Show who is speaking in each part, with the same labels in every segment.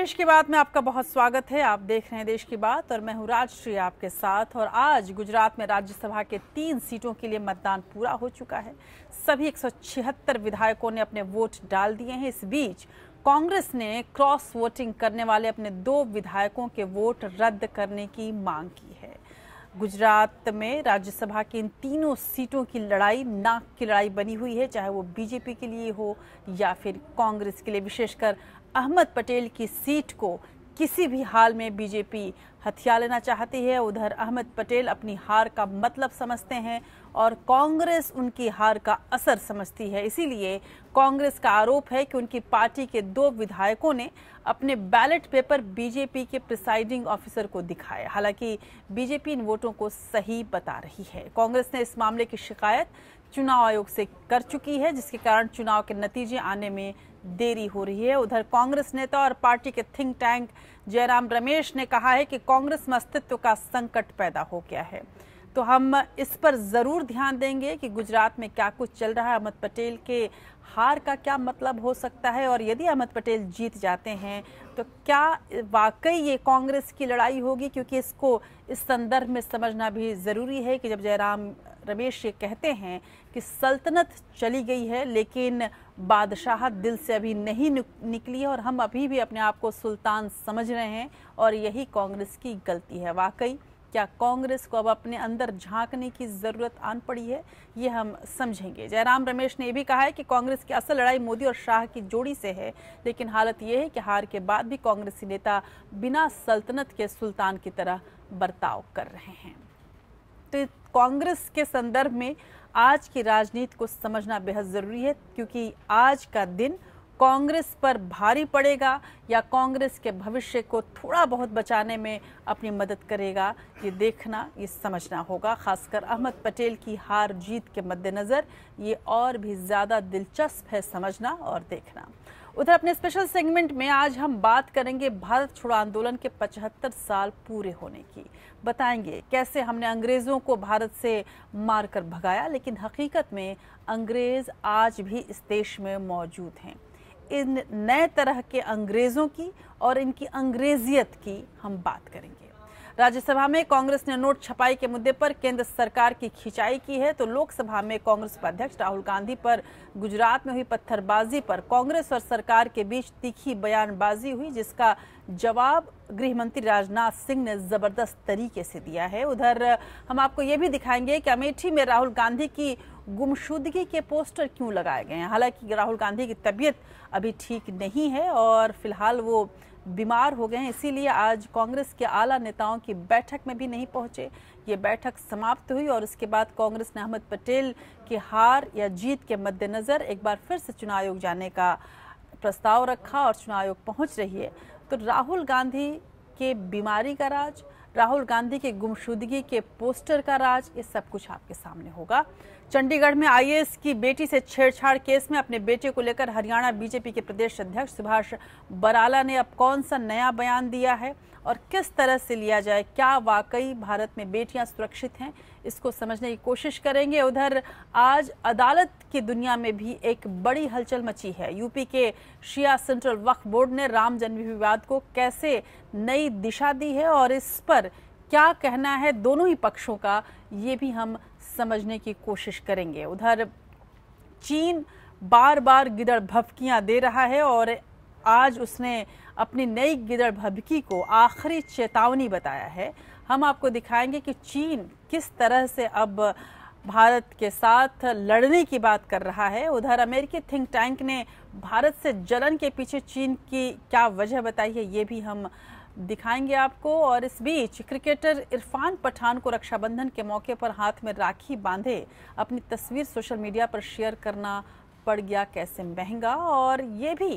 Speaker 1: देश की बात में आपका बहुत स्वागत है। आप देख रहे हैं देश की बात और मैं हूँ राजश्री आपके साथ और आज गुजरात में राज्यसभा के तीन सीटों के लिए मतदान पूरा हो चुका है। सभी 176 विधायकों ने अपने वोट डाल दिए हैं। इस बीच कांग्रेस ने क्रॉस वोटिंग करने वाले अपने दो विधायकों के वोट रद्द करने की मांग की है। गुजरात में राज्यसभा की इन तीनों सीटों की लड़ाई, नाक की लड़ाई बनी हुई है, चाहे वो बीजेपी के लिए हो या फिर कांग्रेस के लिए, विशेषकर अहमद पटेल की सीट को किसी भी हाल में बीजेपी हथिया लेना चाहती है, उधर अहमद पटेल अपनी हार का मतलब समझते हैं और कांग्रेस उनकी हार का असर समझती है। इसीलिए कांग्रेस का आरोप है कि उनकी पार्टी के दो विधायकों ने अपने बैलेट पेपर बीजेपी के प्रिसाइडिंग ऑफिसर को दिखाए हालाँकि बीजेपी इन वोटों को सही बता रही है। कांग्रेस ने इस मामले की शिकायत चुनाव आयोग से कर चुकी है, जिसके कारण चुनाव के नतीजे आने में देरी हो रही है। उधर कांग्रेस नेता और पार्टी के थिंक टैंक जयराम रमेश ने कहा है कि कांग्रेस में अस्तित्व का संकट पैदा हो गया है। तो हम इस पर ज़रूर ध्यान देंगे कि गुजरात में क्या कुछ चल रहा है। अहमद पटेल के हार का क्या मतलब हो सकता है और यदि अहमद पटेल जीत जाते हैं तो क्या वाकई ये कांग्रेस की लड़ाई होगी? क्योंकि इसको इस संदर्भ में समझना भी ज़रूरी है कि जब जयराम रमेश ये कहते हैं कि सल्तनत चली गई है, लेकिन बादशाहत दिल से अभी नहीं निकली है और हम अभी भी अपने आप को सुल्तान समझ रहे हैं और यही कांग्रेस की गलती है। वाकई, क्या कांग्रेस को अब अपने अंदर झांकने की ज़रूरत आन पड़ी है, ये हम समझेंगे। जयराम रमेश ने यह भी कहा है कि कांग्रेस की असल लड़ाई मोदी और शाह की जोड़ी से है, लेकिन हालत यह है कि हार के बाद भी कांग्रेसी नेता बिना सल्तनत के सुल्तान की तरह बर्ताव कर रहे हैं। तो कांग्रेस के संदर्भ में आज की राजनीति को समझना बेहद ज़रूरी है, क्योंकि आज का दिन कांग्रेस पर भारी पड़ेगा या कांग्रेस के भविष्य को थोड़ा बहुत बचाने में अपनी मदद करेगा। ये देखना, ये समझना होगा, खासकर अहमद पटेल की हार जीत के मद्देनज़र। ये और भी ज़्यादा दिलचस्प है समझना और देखना। उधर अपने स्पेशल सेगमेंट में आज हम बात करेंगे भारत छोड़ो आंदोलन के 75 साल पूरे होने की। बताएँगे कैसे हमने अंग्रेज़ों को भारत से मारकर भगाया, लेकिन हकीकत में अंग्रेज़ आज भी इस देश में मौजूद हैं। इन नए तरह के अंग्रेज़ों की और इनकी अंग्रेजियत की हम बात करेंगे। राज्यसभा में कांग्रेस ने नोट छपाई के मुद्दे पर केंद्र सरकार की खिंचाई की है तो लोकसभा में कांग्रेस उपाध्यक्ष राहुल गांधी पर गुजरात में हुई पत्थरबाजी पर कांग्रेस और सरकार के बीच तीखी बयानबाजी हुई, जिसका जवाब गृह मंत्री राजनाथ सिंह ने ज़बरदस्त तरीके से दिया है। उधर हम आपको ये भी दिखाएँगे कि अमेठी में राहुल गांधी की गुमशुदगी के पोस्टर क्यों लगाए गए हैं? हालाँकि राहुल गांधी की तबीयत अभी ठीक नहीं है और फ़िलहाल वो बीमार हो गए हैं, इसीलिए आज कांग्रेस के आला नेताओं की बैठक में भी नहीं पहुँचे। ये बैठक समाप्त हुई और उसके बाद कांग्रेस ने अहमद पटेल की हार या जीत के मद्देनज़र एक बार फिर से चुनाव आयोग जाने का प्रस्ताव रखा और चुनाव आयोग पहुँच रही है। तो राहुल गांधी के बीमारी का राज, राहुल गांधी के गुमशुदगी के पोस्टर का राज, ये सब कुछ आपके सामने होगा। चंडीगढ़ में आईएएस की बेटी से छेड़छाड़ केस में अपने बेटे को लेकर हरियाणा बीजेपी के प्रदेश अध्यक्ष सुभाष बराला ने अब कौन सा नया बयान दिया है और किस तरह से लिया जाए? क्या वाकई भारत में बेटियाँ सुरक्षित हैं? इसको समझने की कोशिश करेंगे। उधर आज अदालत की दुनिया में भी एक बड़ी हलचल मची है। यूपी के शिया सेंट्रल वक्फ बोर्ड ने राम जन्म विवाद को कैसे नई दिशा दी है और इस पर क्या कहना है दोनों ही पक्षों का, ये भी हम समझने की कोशिश करेंगे। उधर चीन बार बार गिदड़ भभकियाँ दे रहा है और आज उसने अपनी नई गिदड़ भभकी को आखिरी चेतावनी बताया है। हम आपको दिखाएँगे कि चीन किस तरह से अब भारत के साथ लड़ने की बात कर रहा है। उधर अमेरिकी थिंक टैंक ने भारत से जलन के पीछे चीन की क्या वजह बताई है, ये भी हम दिखाएँगे आपको और इस बीच क्रिकेटर इरफान पठान को रक्षाबंधन के मौके पर हाथ में राखी बांधे अपनी तस्वीर सोशल मीडिया पर शेयर करना पड़ गया कैसे महँगा। और ये भी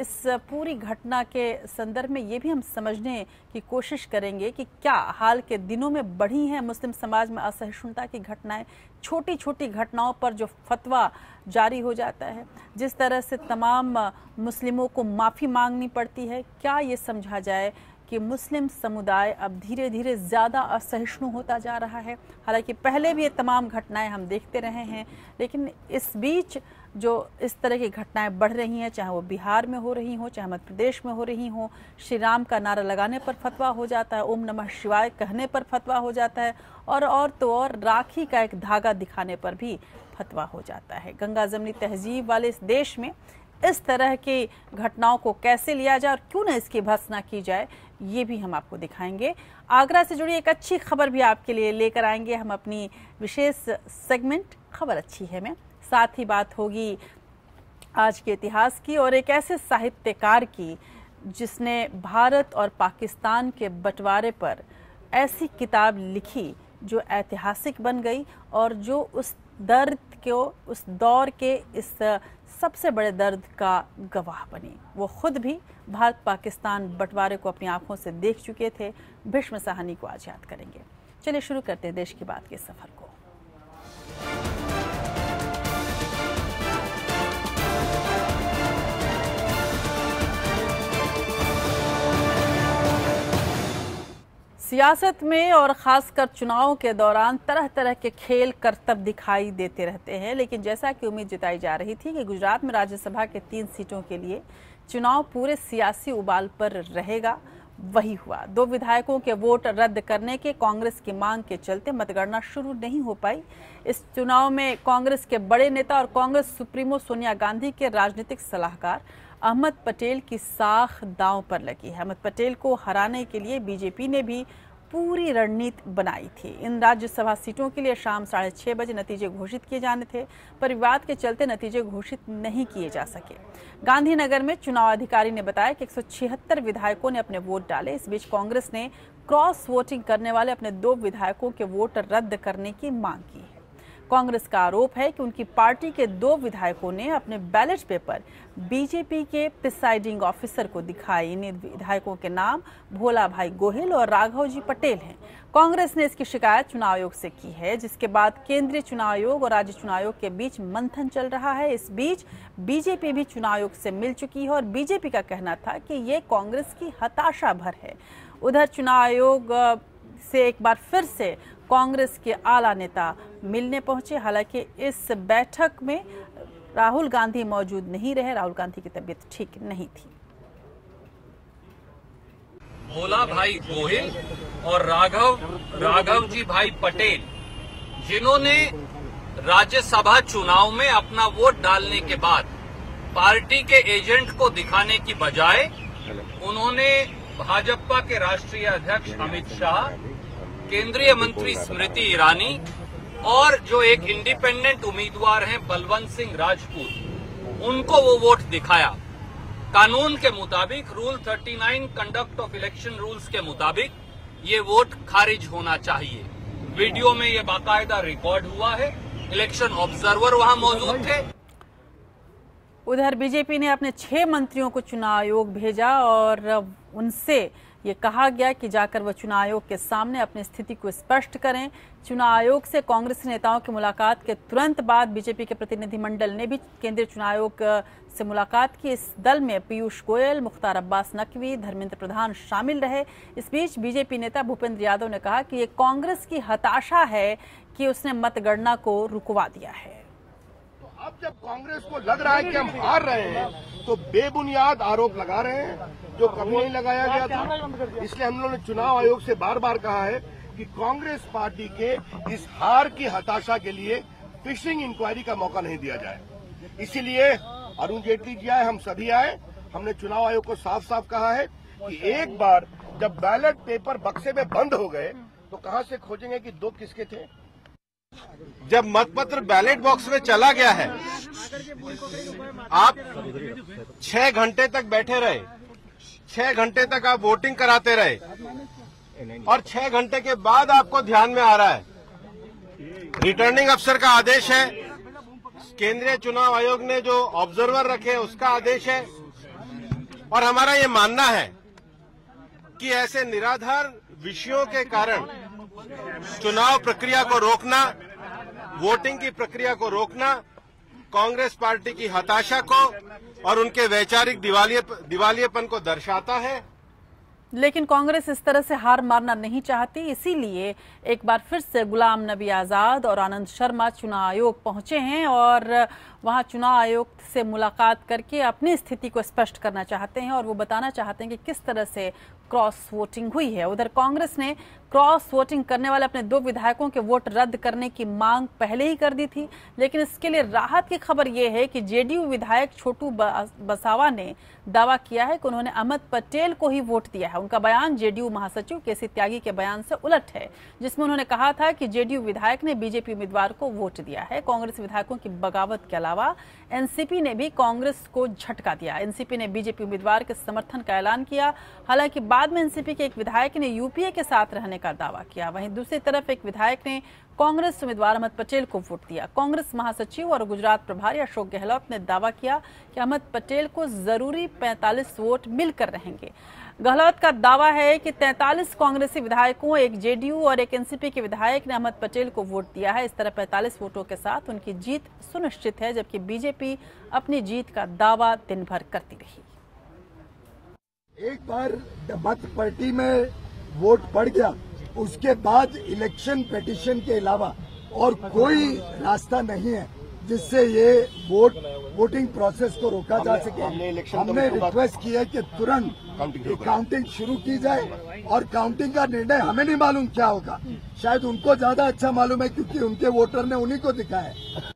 Speaker 1: इस पूरी घटना के संदर्भ में ये भी हम समझने की कोशिश करेंगे कि क्या हाल के दिनों में बढ़ी हैं मुस्लिम समाज में असहिष्णुता की घटनाएँ छोटी छोटी घटनाओं पर जो फतवा जारी हो जाता है, जिस तरह से तमाम मुस्लिमों को माफ़ी मांगनी पड़ती है, क्या ये समझा जाए कि मुस्लिम समुदाय अब धीरे धीरे ज़्यादा असहिष्णु होता जा रहा है? हालाँकि पहले भी ये तमाम घटनाएँ हम देखते रहे हैं, लेकिन इस बीच जो इस तरह की घटनाएँ बढ़ रही हैं, चाहे वो बिहार में हो रही हो, चाहे मध्य प्रदेश में हो रही हो, श्री राम का नारा लगाने पर फतवा हो जाता है, ओम नमः शिवाय कहने पर फतवा हो जाता है, और और तो और राखी का एक धागा दिखाने पर भी फतवा हो जाता है। गंगा जमनी तहजीब वाले इस देश में इस तरह की घटनाओं को कैसे लिया जाए और क्यों न इसकी भर्सना की जाए, ये भी हम आपको दिखाएँगे। आगरा से जुड़ी एक अच्छी खबर भी आपके लिए लेकर आएँगे। हम अपनी विशेष सेगमेंट खबर अच्छी है में साथ ही बात होगी आज के इतिहास की और एक ऐसे साहित्यकार की जिसने भारत और पाकिस्तान के बंटवारे पर ऐसी किताब लिखी जो ऐतिहासिक बन गई और जो उस दर्द को, उस दौर के इस सबसे बड़े दर्द का गवाह बनी। वो खुद भी भारत पाकिस्तान बंटवारे को अपनी आँखों से देख चुके थे। भीष्म साहनी को आज याद करेंगे। चलिए शुरू करते हैं देश की बात के सफ़र सियासत में और ख़ासकर चुनाव के दौरान तरह तरह के खेल करतब दिखाई देते रहते हैं। लेकिन जैसा कि उम्मीद जताई जा रही थी कि गुजरात में राज्यसभा के तीन सीटों के लिए चुनाव पूरे सियासी उबाल पर रहेगा, वही हुआ। दो विधायकों के वोट रद्द करने के, कांग्रेस की मांग के चलते मतगणना शुरू नहीं हो पाई। इस चुनाव में कांग्रेस के बड़े नेता और कांग्रेस सुप्रीमो सोनिया गांधी के राजनीतिक सलाहकार अहमद पटेल की साख दांव पर लगी है। अहमद पटेल को हराने के लिए बीजेपी ने भी पूरी रणनीति बनाई थी। इन राज्यसभा सीटों के लिए शाम साढ़े छह बजे नतीजे घोषित किए जाने थे। पर विवाद के चलते नतीजे घोषित नहीं किए जा सके। गांधीनगर में चुनाव अधिकारी ने बताया कि एक सौ छिहत्तर विधायकों ने अपने वोट डाले। इस बीच कांग्रेस ने क्रॉस वोटिंग करने वाले अपने दो विधायकों के वोट रद्द करने की मांग की है। कांग्रेस का आरोप है कि उनकी पार्टी के दो विधायकों ने अपने बैलेट पेपर बीजेपी के प्रिसाइडिंग ऑफिसर को दिखाए। इन विधायकों के नाम भोला भाई गोहिल और राघव जी पटेल हैं। कांग्रेस ने इसकी शिकायत चुनाव आयोग से की है, जिसके बाद केंद्रीय चुनाव आयोग और राज्य चुनाव आयोग के बीच मंथन चल रहा है। इस बीच बीजेपी भी चुनाव आयोग से मिल चुकी है और बीजेपी का कहना था कि ये कांग्रेस की हताशा भर है। उधर चुनाव आयोग से एक बार फिर से कांग्रेस के आला नेता मिलने पहुँचे। हालाँकि इस बैठक में राहुल गांधी मौजूद नहीं रहे। राहुल गांधी की तबीयत ठीक नहीं थी।
Speaker 2: भोला भाई गोहिल और राघव राघव जी भाई पटेल, जिन्होंने राज्यसभा चुनाव में अपना वोट डालने के बाद पार्टी के एजेंट को दिखाने की बजाय उन्होंने भाजपा के राष्ट्रीय अध्यक्ष अमित शाह केंद्रीय मंत्री स्मृति ईरानी और जो एक इंडिपेंडेंट उम्मीदवार हैं बलवंत सिंह राजपूत, उनको वो वोट दिखाया। कानून के मुताबिक rule 39 conduct of election rules के मुताबिक, ये वोट खारिज होना चाहिए। वीडियो में ये बाकायदा रिकॉर्ड हुआ है। इलेक्शन ऑब्जर्वर वहाँ मौजूद थे।
Speaker 1: उधर बीजेपी ने अपने छह मंत्रियों को चुनाव आयोग भेजा और उनसे ये कहा गया कि जाकर वह चुनाव आयोग के सामने अपनी स्थिति को स्पष्ट करें। चुनाव आयोग से कांग्रेस नेताओं की मुलाकात के तुरंत बाद बीजेपी के प्रतिनिधिमंडल ने भी केंद्रीय चुनाव आयोग से मुलाकात की। इस दल में पीयूष गोयल, मुख्तार अब्बास नकवी, धर्मेंद्र प्रधान शामिल रहे। इस बीच बीजेपी नेता भूपेंद्र यादव ने कहा कि ये कांग्रेस की हताशा है कि उसने मतगणना को रुकवा दिया है।
Speaker 3: जब कांग्रेस को लग रहा है कि हम हार रहे हैं तो बेबुनियाद आरोप लगा रहे हैं, जो कभी नहीं लगाया गया था। इसलिए हम लोगों ने चुनाव आयोग से बार बार कहा है कि कांग्रेस पार्टी के इस हार की हताशा के लिए फिशिंग इंक्वायरी का मौका नहीं दिया जाए। इसीलिए अरुण जेटली जी आए, हम सभी आए। हमने चुनाव आयोग को साफ़ साफ़ कहा है कि एक बार जब बैलेट पेपर बक्से में बंद हो गए तो कहाँ से खोजेंगे कि दो किसके थे? जब मतपत्र बैलेट बॉक्स में चला गया है, आप छह घंटे तक बैठे रहे, छह घंटे तक आप वोटिंग कराते रहे, और छह घंटे के बाद आपको ध्यान में आ रहा है। रिटर्निंग अफसर का आदेश है, केंद्रीय चुनाव आयोग ने जो ऑब्जर्वर रखे उसका आदेश है, और हमारा ये मानना है कि ऐसे निराधार विषयों के कारण चुनाव प्रक्रिया को रोकना, वोटिंग की प्रक्रिया को रोकना, कांग्रेस पार्टी की हताशा को और उनके वैचारिक दिवालिये, दिवालियेपन को दर्शाता है।
Speaker 1: लेकिन कांग्रेस इस तरह से हार मारना नहीं चाहती, इसीलिए एक बार फिर से गुलाम नबी आज़ाद और आनंद शर्मा चुनाव आयोग पहुँचे हैं और वहाँ चुनाव आयोग से मुलाकात करके अपनी स्थिति को स्पष्ट करना चाहते हैं और वो बताना चाहते हैं कि किस तरह से क्रॉस वोटिंग हुई है। उधर कांग्रेस ने क्रॉस वोटिंग करने वाले अपने दो विधायकों के वोट रद्द करने की मांग पहले ही कर दी थी, लेकिन इसके लिए राहत की खबर यह है कि जेडीयू विधायक छोटू बसावा ने दावा किया है कि उन्होंने अहमद पटेल को ही वोट दिया है। उनका बयान जेडीयू महासचिव केसी त्यागी के बयान से उलट है, जिसमें उन्होंने कहा था कि जेडीयू विधायक ने बीजेपी उम्मीदवार को वोट दिया है। कांग्रेस विधायकों की बगावत के अलावा एनसीपी ने भी कांग्रेस को झटका दिया। एनसीपी ने बीजेपी उम्मीदवार के समर्थन का ऐलान किया। हालाँकि बाद में एनसीपी के एक विधायक ने यूपीए के साथ रहने का दावा किया। वहीं दूसरी तरफ़ एक विधायक ने कांग्रेस उम्मीदवार अहमद पटेल को वोट दिया। कांग्रेस महासचिव और गुजरात प्रभारी अशोक गहलोत ने दावा किया कि अहमद पटेल को ज़रूरी 45 वोट मिलकर रहेंगे। गहलोत का दावा है कि 43 कांग्रेसी विधायकों, एक जेडीयू और एक एनसीपी के विधायक ने अहमद पटेल को वोट दिया है। इस तरह 45 वोटों के साथ उनकी जीत सुनिश्चित है, जबकि बीजेपी अपनी जीत का दावा दिन भर करती रही।
Speaker 4: एक बार मत पार्टी में वोट पड़ गया, उसके बाद इलेक्शन पिटिशन के अलावा और कोई रास्ता नहीं है। जिससे ये वोट वोटिंग प्रोसेस को रोका जा सके। हमने रिक्वेस्ट की है कि तुरंत काउंटिंग शुरू की जाए और काउंटिंग का निर्णय हमें नहीं मालूम क्या होगा। शायद उनको ज़्यादा अच्छा मालूम है क्योंकि उनके वोटर ने उन्हीं को दिखाया है।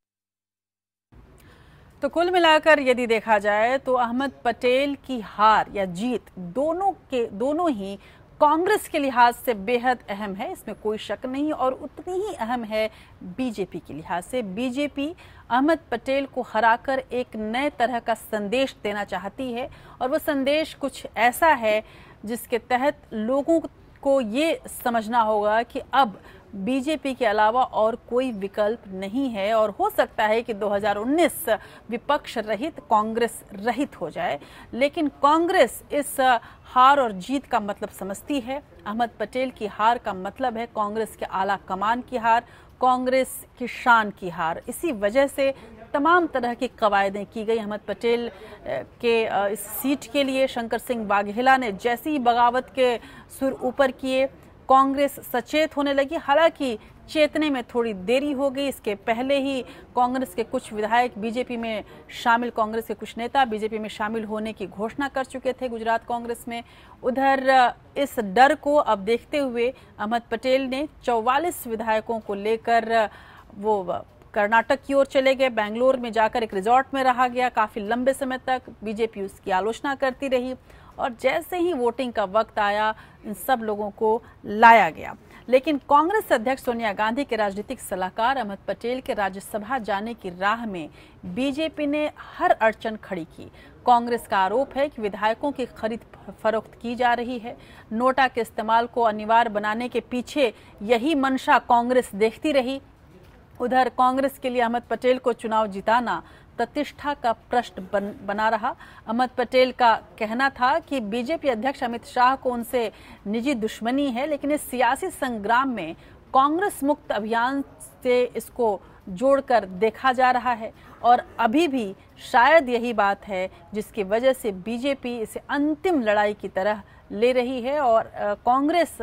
Speaker 1: तो कुल मिलाकर यदि देखा जाए तो अहमद पटेल की हार या जीत दोनों के दोनों ही कांग्रेस के लिहाज से बेहद अहम है, इसमें कोई शक नहीं और उतनी ही अहम है बीजेपी के लिहाज से। बीजेपी अहमद पटेल को हराकर एक नए तरह का संदेश देना चाहती है और वो संदेश कुछ ऐसा है जिसके तहत लोगों को ये समझना होगा कि अब बीजेपी के अलावा और कोई विकल्प नहीं है और हो सकता है कि 2019 विपक्ष रहित, कांग्रेस रहित हो जाए। लेकिन कांग्रेस इस हार और जीत का मतलब समझती है। अहमद पटेल की हार का मतलब है कांग्रेस के आला कमान की हार, कांग्रेस की शान की हार। इसी वजह से तमाम तरह की कवायदें की गई अहमद पटेल के इस सीट के लिए। शंकर सिंह बाघेला ने जैसी बगावत के सुर ऊपर किए कांग्रेस सचेत होने लगी। हालाँकि चेतने में थोड़ी देरी हो गई। इसके पहले ही कांग्रेस के कुछ विधायक बीजेपी में शामिल, कांग्रेस के कुछ नेता बीजेपी में शामिल होने की घोषणा कर चुके थे गुजरात कांग्रेस में। उधर, इस डर को अब देखते हुए अहमद पटेल ने 44 विधायकों को लेकर वो कर्नाटक की ओर चले गए। बेंगलोर में जाकर एक रिजॉर्ट में रहा गया। काफ़ी लंबे समय तक बीजेपी उसकी आलोचना करती रही। और जैसे ही वोटिंग का वक्त आया, इन सब लोगों को लाया गया। लेकिन कांग्रेस अध्यक्ष सोनिया गांधी के राजनीतिक सलाहकार अहमद पटेल के राज्यसभा जाने की राह में बीजेपी ने हर अड़चन खड़ी की। कांग्रेस का आरोप है कि विधायकों की खरीद फरोख्त की जा रही है। नोटा के इस्तेमाल को अनिवार्य बनाने के पीछे यही मंशा कांग्रेस देखती रही। उधर कांग्रेस के लिए अहमद पटेल को चुनाव जिताना प्रतिष्ठा का प्रश्न बन, बना रहा। अहमद पटेल का कहना था कि बीजेपी अध्यक्ष अमित शाह को उनसे निजी दुश्मनी है लेकिन इस सियासी संग्राम में कांग्रेस मुक्त अभियान से इसको जोड़कर देखा जा रहा है। और अभी भी शायद यही बात है जिसकी वजह से बीजेपी इसे अंतिम लड़ाई की तरह ले रही है और कांग्रेस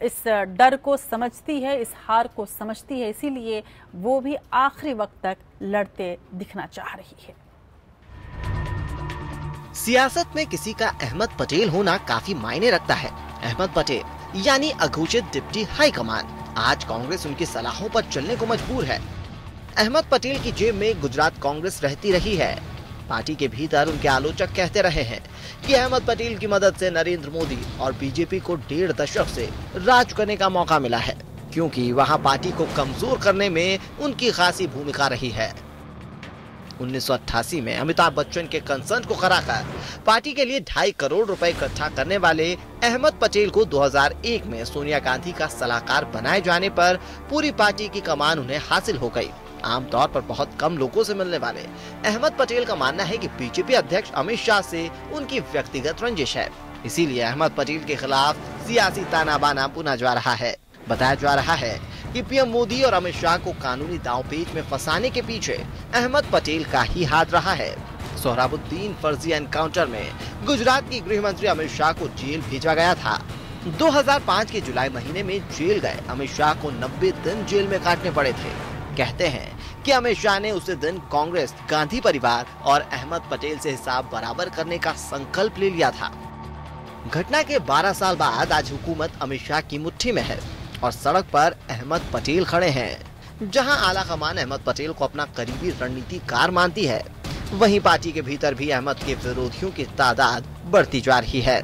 Speaker 1: इस डर को समझती है, इस हार को समझती है, इसीलिए वो भी आखिरी वक्त तक लड़ते दिखना चाह रही है।
Speaker 5: सियासत में किसी का अहमद पटेल होना काफ़ी मायने रखता है। अहमद पटेल, यानी अघोषित डिप्टी हाई कमान आज कांग्रेस उनकी सलाहों पर चलने को मजबूर है। अहमद पटेल की जेब में गुजरात कांग्रेस रहती रही है। पार्टी के भीतर उनके आलोचक कहते रहे हैं कि अहमद पटेल की मदद से नरेंद्र मोदी और बीजेपी को डेढ़ दशक से राज करने का मौका मिला है, क्योंकि वहाँ पार्टी को कमज़ोर करने में उनकी खासी भूमिका रही है। 1988 में अमिताभ बच्चन के कंसर्न को कराकर पार्टी के लिए ढाई करोड़ रुपए इकट्ठा करने वाले अहमद पटेल को 2001 में सोनिया गांधी का सलाहकार बनाए जाने पर पूरी पार्टी की कमान उन्हें हासिल हो गई। आमतौर पर बहुत कम लोगों से मिलने वाले। अहमद पटेल का मानना है कि बीजेपी अध्यक्ष अमित शाह से उनकी व्यक्तिगत रंजिश है। इसीलिए अहमद पटेल के खिलाफ सियासी ताना बाना पुना जा रहा है। बताया जा रहा है कि पीएम मोदी और अमित शाह को कानूनी दाव पेच में फंसाने के पीछे अहमद पटेल का ही हाथ रहा है। सोहराबुद्दीन फर्जी एनकाउंटर में गुजरात की गृह मंत्री अमित शाह को जेल भेजा गया था। 2005 के जुलाई महीने में जेल गए। अमित शाह को 90 दिन जेल में काटने पड़े थे। कहते हैं कि अमित शाह ने उसी दिन कांग्रेस, गांधी परिवार और अहमद पटेल से हिसाब बराबर करने का संकल्प ले लिया था। घटना के 12 साल बाद आज हुकूमत अमित शाह की मुट्ठी में है और सड़क पर अहमद पटेल खड़े हैं, जहाँ आला कमान अहमद पटेल को अपना करीबी रणनीतिकार मानती है। वहीं पार्टी के भीतर भी अहमद के विरोधियों की तादाद बढ़ती जा रही है।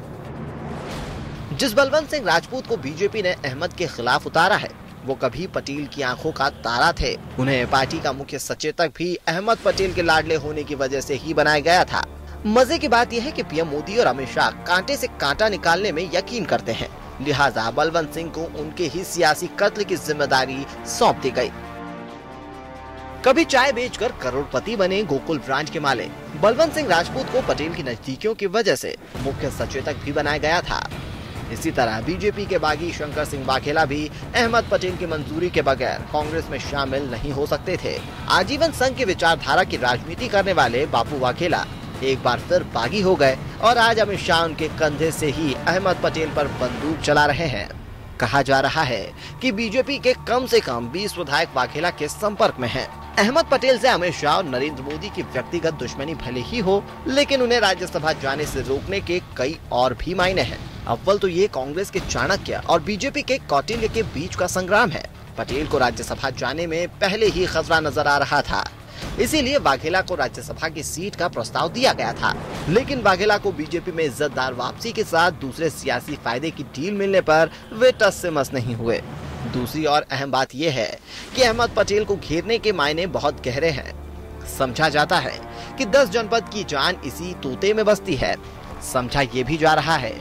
Speaker 5: जिस बलवंत सिंह राजपूत को बीजेपी ने अहमद के खिलाफ उतारा है। वो कभी पटेल की आँखों का तारा थे। उन्हें पार्टी का मुख्य सचेतक भी अहमद पटेल के लाडले होने की वजह से ही बनाया गया था। मज़े की बात यह है कि पीएम मोदी और अमित शाह कांटे से कांटा निकालने में यकीन करते हैं। लिहाजा बलवंत सिंह को उनके ही सियासी कत्ल की ज़िम्मेदारी सौंप दी गई कभी चाय बेचकर करोड़पति बने गोकुल ब्रांच के मालिक बलवंत सिंह राजपूत को पटेल की नजदीकियों की वजह से मुख्य सचेतक भी बनाया गया था। इसी तरह बीजेपी के बागी शंकर सिंह वाघेला भी अहमद पटेल की मंजूरी के बगैर कांग्रेस में शामिल नहीं हो सकते थे आजीवन संघ की विचारधारा की राजनीति करने वाले बापू वाघेला एक बार फिर बागी हो गए और आज अमित शाह उनके कंधे से ही अहमद पटेल पर बंदूक चला रहे हैं कहा जा रहा है कि बीजेपी के कम से कम 20 विधायक वाघेला के संपर्क में हैं। अहमद पटेल से अमित शाह और नरेंद्र मोदी की व्यक्तिगत दुश्मनी भले ही हो, लेकिन उन्हें राज्यसभा जाने से रोकने के कई और भी मायने हैं। अव्वल तो ये कांग्रेस के चाणक्य और बीजेपी के कौटिल्य के बीच का संग्राम है। पटेल को राज्यसभा जाने में पहले ही खतरा नज़र आ रहा था। इसीलिए वाघेला को राज्यसभा की सीट का प्रस्ताव दिया गया था। लेकिन वाघेला को बीजेपी में इज्जतदार वापसी के साथ दूसरे सियासी फ़ायदे की डील मिलने पर वे टस से मस नहीं हुए। दूसरी और अहम बात यह है कि अहमद पटेल को घेरने के मायने बहुत गहरे हैं। समझा जाता है कि 10 जनपद की जान इसी तोते में बसती है। समझा ये भी जा रहा है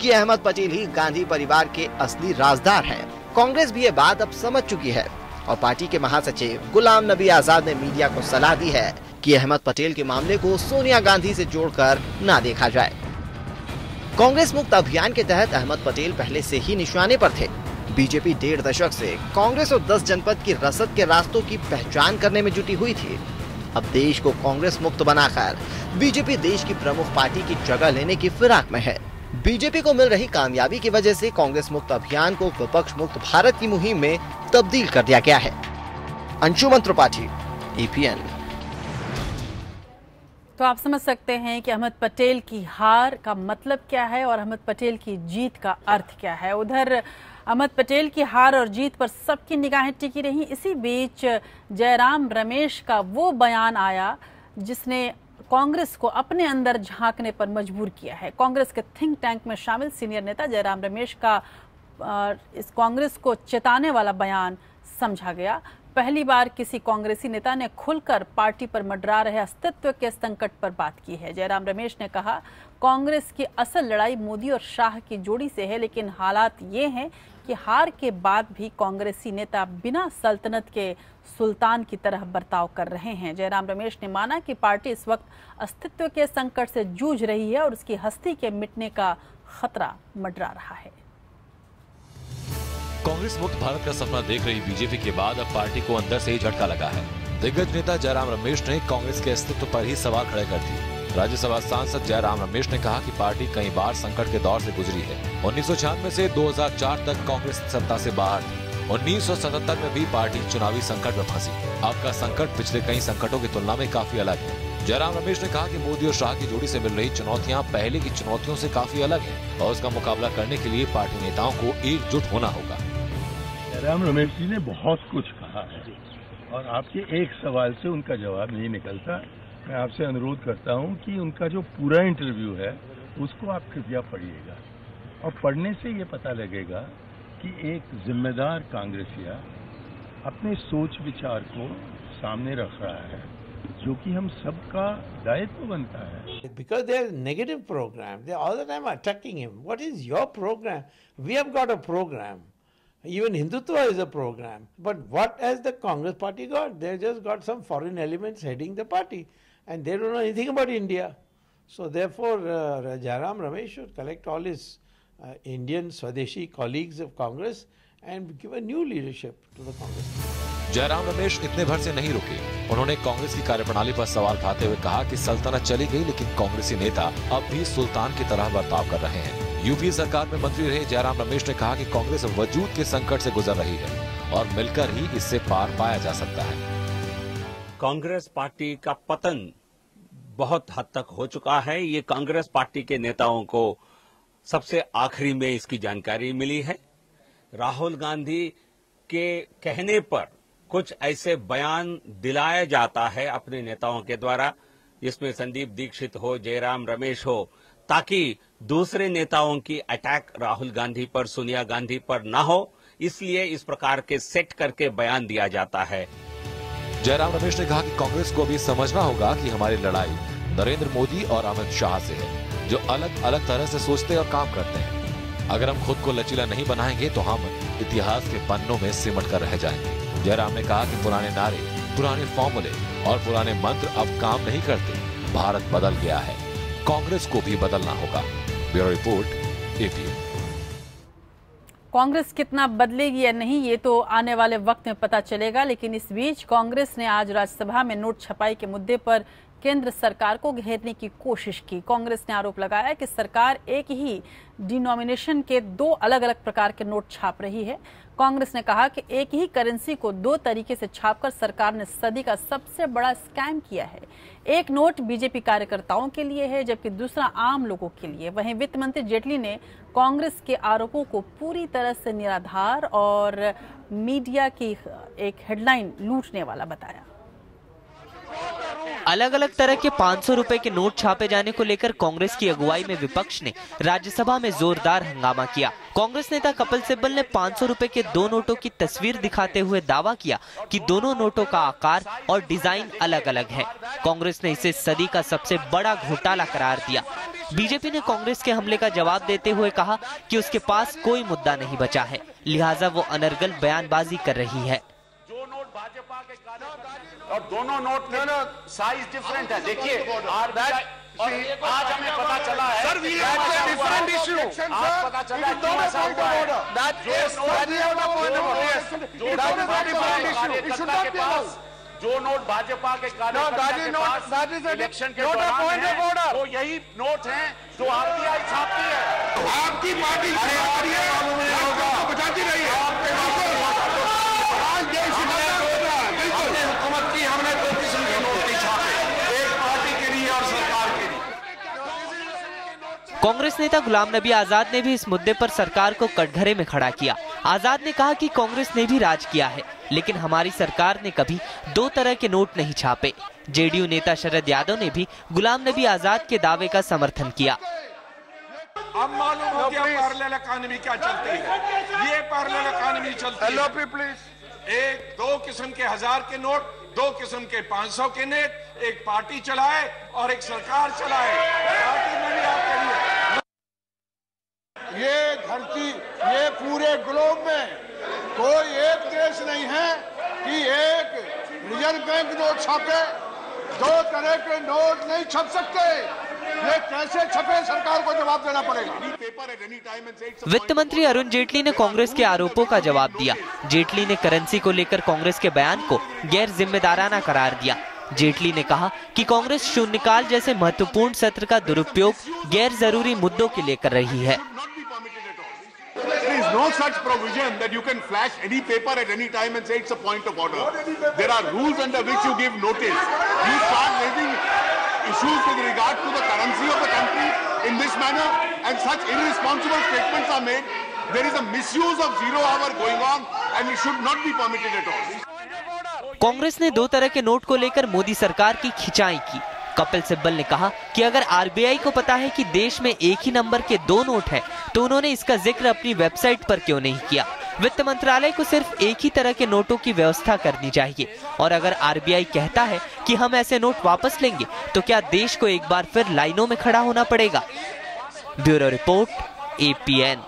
Speaker 5: कि अहमद पटेल ही गांधी परिवार के असली राजदार हैं। कांग्रेस भी ये बात अब समझ चुकी है और पार्टी के महासचिव गुलाम नबी आज़ाद ने मीडिया को सलाह दी है कि अहमद पटेल के मामले को सोनिया गांधी से जोड़कर न देखा जाए। कांग्रेस मुक्त अभियान के तहत अहमद पटेल पहले से ही निशाने पर थे। बीजेपी डेढ़ दशक से कांग्रेस और 10 जनपद की रसद के रास्तों की पहचान करने में जुटी हुई थी। अब देश को कांग्रेस मुक्त बनाकर बीजेपी देश की प्रमुख पार्टी की जगह लेने की फिराक में है। बीजेपी को मिल रही कामयाबी की वजह से कांग्रेस मुक्त अभियान को विपक्ष मुक्त भारत की मुहिम में तब्दील कर दिया गया है। अंशुमन त्रिपाठी ईपीएन
Speaker 1: तो आप समझ सकते हैं कि अहमद पटेल की हार का मतलब क्या है और अहमद पटेल की जीत का अर्थ क्या है। उधर अहमद पटेल की हार और जीत पर सबकी निगाहें टिकी रही। इसी बीच जयराम रमेश का वो बयान आया जिसने कांग्रेस को अपने अंदर झांकने पर मजबूर किया है। कांग्रेस के थिंक टैंक में शामिल सीनियर नेता जयराम रमेश का इस कांग्रेस को चेताने वाला बयान समझा गया। पहली बार किसी कांग्रेसी नेता ने खुलकर पार्टी पर मंडरा रहे अस्तित्व के संकट पर बात की है। जयराम रमेश ने कहा, कांग्रेस की असल लड़ाई मोदी और शाह की जोड़ी से है, लेकिन हालात ये हैं कि हार के बाद भी कांग्रेसी नेता बिना सल्तनत के सुल्तान की तरह बर्ताव कर रहे हैं। जयराम रमेश ने माना कि पार्टी इस वक्त अस्तित्व के संकट से जूझ रही है और उसकी हस्ती के मिटने का खतरा मंडरा रहा है।
Speaker 6: कांग्रेस मुक्त भारत का सपना देख रही बीजेपी के बाद अब पार्टी को अंदर से ही झटका लगा है। दिग्गज नेता जयराम रमेश ने कांग्रेस के अस्तित्व पर ही सवाल खड़े कर दिए। राज्यसभा सांसद जयराम रमेश ने कहा कि पार्टी कई बार संकट के दौर से गुजरी है। उन्नीस से 2004 तक कांग्रेस सत्ता से बाहर थी। 1977 में भी पार्टी चुनावी संकट में फंसी। अब का संकट पिछले कई संकटों की तुलना में काफ़ी अलग है। जयराम रमेश ने कहा कि मोदी और शाह की जोड़ी से मिल रही चुनौतियाँ पहले की चुनौतियों से काफ़ी अलग है और उसका मुकाबला करने के लिए पार्टी नेताओं को एकजुट होना होगा।
Speaker 7: जयराम रमेश जी ने बहुत कुछ कहा है और आपके एक सवाल से उनका जवाब नहीं निकलता। मैं आपसे अनुरोध करता हूँ कि उनका जो पूरा इंटरव्यू है, उसको आप कृपया पढ़िएगा। और पढ़ने से ये पता लगेगा कि एक जिम्मेदार कांग्रेसिया अपने सोच विचार को सामने रख रहा है, जो कि हम सबका दायित्व बनता है।
Speaker 8: Because they negative programme they all the time attacking him what is your programme we have got a programme Even Hindutva is a program. But what has the Congress party got? They just got some foreign elements heading the party. and they don't know anything about India. So therefore, uh, Jairam Ramesh should collect all his uh, Indian Swadeshi colleagues of Congress and give a new leadership to the Congress.
Speaker 6: Jairam Ramesh इतने भर से नहीं रुके उन्होंने कांग्रेस की कार्यप्रणाली पर सवाल उठाते हुए कहा कि सल्तनत चली गई लेकिन कांग्रेसी नेता अब भी सुल्तान की तरह बर्ताव कर रहे हैं यूपी सरकार में मंत्री रहे जयराम रमेश ने कहा कि कांग्रेस वजूद के संकट से गुजर रही है और मिलकर ही इससे पार पाया जा सकता है।
Speaker 9: कांग्रेस पार्टी का पतन बहुत हद तक हो चुका है। ये कांग्रेस पार्टी के नेताओं को सबसे आखिरी में इसकी जानकारी मिली है। राहुल गांधी के कहने पर कुछ ऐसे बयान दिलाया जाता है अपने नेताओं के द्वारा, जिसमें संदीप दीक्षित हो, जयराम रमेश हो, ताकि दूसरे नेताओं की अटैक राहुल गांधी पर, सोनिया गांधी पर न हो, इसलिए इस प्रकार के सेट करके बयान दिया जाता है।
Speaker 6: जयराम रमेश ने कहा कि कांग्रेस को भी समझना होगा कि हमारी लड़ाई नरेंद्र मोदी और अमित शाह से है, जो अलग अलग तरह से सोचते और काम करते हैं। अगर हम खुद को लचीला नहीं बनाएँगे तो हम इतिहास के पन्नों में सिमट कर रह जाएँगे। जयराम ने कहा कि पुराने नारे, पुराने फॉर्मूले और पुराने मंत्र अब काम नहीं करते। भारत बदल गया है। कांग्रेस को भी बदलना होगा। ब्यूरो रिपोर्ट एपीएन
Speaker 1: कांग्रेस कितना बदलेगी या नहीं, ये तो आने वाले वक्त में पता चलेगा, लेकिन इस बीच कांग्रेस ने आज राज्यसभा में नोट छपाई के मुद्दे पर केंद्र सरकार को घेरने की कोशिश की। कांग्रेस ने आरोप लगाया कि सरकार एक ही डिनोमिनेशन के दो अलग अलग प्रकार के नोट छाप रही है। कांग्रेस ने कहा कि एक ही करेंसी को दो तरीके से छापकर सरकार ने सदी का सबसे बड़ा स्कैम किया है। एक नोट बीजेपी कार्यकर्ताओं के लिए है, जबकि दूसरा आम लोगों के लिए। वहीं वित्त मंत्री जेटली ने कांग्रेस के आरोपों को पूरी तरह से निराधार और मीडिया की एक हेडलाइन लूटने वाला बताया।
Speaker 10: अलग अलग तरह के 500 रुपए के नोट छापे जाने को लेकर कांग्रेस की अगुवाई में विपक्ष ने राज्यसभा में जोरदार हंगामा किया। कांग्रेस नेता कपिल सिब्बल ने 500 रुपए के दो नोटों की तस्वीर दिखाते हुए दावा किया कि दोनों नोटों का आकार और डिज़ाइन अलग अलग है। कांग्रेस ने इसे सदी का सबसे बड़ा घोटाला करार दिया। बीजेपी ने कांग्रेस के हमले का जवाब देते हुए कहा कि उसके पास कोई मुद्दा नहीं बचा है। लिहाजा वो अनर्गल बयानबाजी कर रही है।
Speaker 11: और दोनों नोट में के साइज़ डिफरेंट है। देखिए और आज हमें पता चला है सर वी डिफरेंट इशू आज पता चला है। क्यों ऐसा हुआ है दैट इज़ जो नोट के पास जो नोट भाजपा के कार्यकर्ता के पास इलेक्शन के दौरान है वो यही नोट हैं जो आरबीआई छापती है। आपकी पार्टी बचाती रही है हुकूमत की हमने दो किस्म के नोट नहीं छापे एक पार्टी के लिए और सरकार के लिए
Speaker 10: कांग्रेस नेता गुलाम नबी आज़ाद ने भी इस मुद्दे पर सरकार को कटघरे में खड़ा किया। आज़ाद ने कहा कि कांग्रेस ने भी राज किया है लेकिन हमारी सरकार ने कभी दो तरह के नोट नहीं छापे। जेडीयू नेता शरद यादव ने भी गुलाम नबी आज़ाद के दावे का समर्थन किया।
Speaker 11: अब मालूम हो गया पैरेलल इकोनॉमी क्या चलती है। ये पैरेलल इकोनॉमी चलती है। एक दो किस्म के हज़ार के नोट दो किस्म के 500 के नेट, एक पार्टी चलाए और एक सरकार चलाए। पार्टी ये धरती, ये पूरे ग्लोब में कोई एक देश नहीं है कि एक रिज़र्व बैंक नोट छापे। दो तरह के नोट नहीं छप सकते। ये कैसे छपे सरकार को जवाब देना पड़ेगा?
Speaker 10: वित्त मंत्री अरुण जेटली ने कांग्रेस के आरोपों का जवाब दिया। जेटली ने करेंसी को लेकर कांग्रेस के बयान को गैर जिम्मेदाराना करार दिया। जेटली ने कहा कि कांग्रेस शून्यकाल जैसे महत्वपूर्ण सत्र का दुरुपयोग गैर ज़रूरी मुद्दों के लिए कर रही है।
Speaker 11: No such provision that you can flash any paper at any time and say it's a point of order. There are rules under which you give notice. You start raising issues with regard to the currency of the country in this manner and such irresponsible statements are made. There is a misuse of zero hour going on and it should not be permitted at all.
Speaker 10: Congress ने दो तरह के note को लेकर मोदी सरकार की खिंचाई की कपिल सिब्बल ने कहा कि अगर आरबीआई को पता है कि देश में एक ही नंबर के दो नोट हैं, तो उन्होंने इसका ज़िक्र अपनी वेबसाइट पर क्यों नहीं किया? वित्त मंत्रालय को सिर्फ़ एक ही तरह के नोटों की व्यवस्था करनी चाहिए। और अगर आरबीआई कहता है कि हम ऐसे नोट वापस लेंगे तो क्या देश को एक बार फिर लाइनों में खड़ा होना पड़ेगा? ब्यूरो रिपोर्ट एपीएन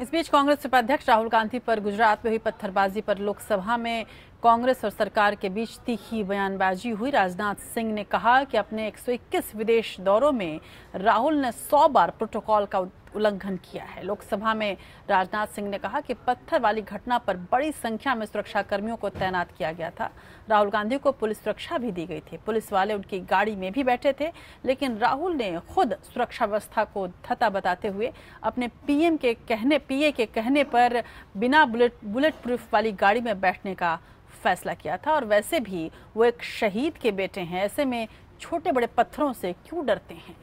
Speaker 1: इस बीच कांग्रेस उपाध्यक्ष राहुल गांधी पर गुजरात में हुई पत्थरबाजी पर लोकसभा में कांग्रेस और सरकार के बीच तीखी बयानबाजी हुई। राजनाथ सिंह ने कहा कि अपने 121 विदेश दौरों में राहुल ने 100 बार प्रोटोकॉल का उल्लंघन किया है। लोकसभा में राजनाथ सिंह ने कहा कि पत्थर वाली घटना पर बड़ी संख्या में सुरक्षा कर्मियों को तैनात किया गया था। राहुल गांधी को पुलिस सुरक्षा भी दी गई थी। पुलिस वाले उनकी गाड़ी में भी बैठे थे, लेकिन राहुल ने खुद सुरक्षा व्यवस्था को धता बताते हुए अपने पीएम के कहने, पीए के कहने पर बिना बुलेट बुलेट प्रूफ वाली गाड़ी में बैठने का फैसला किया था और वैसे भी वो एक शहीद के बेटे हैं। ऐसे में छोटे बड़े पत्थरों से क्यों डरते हैं?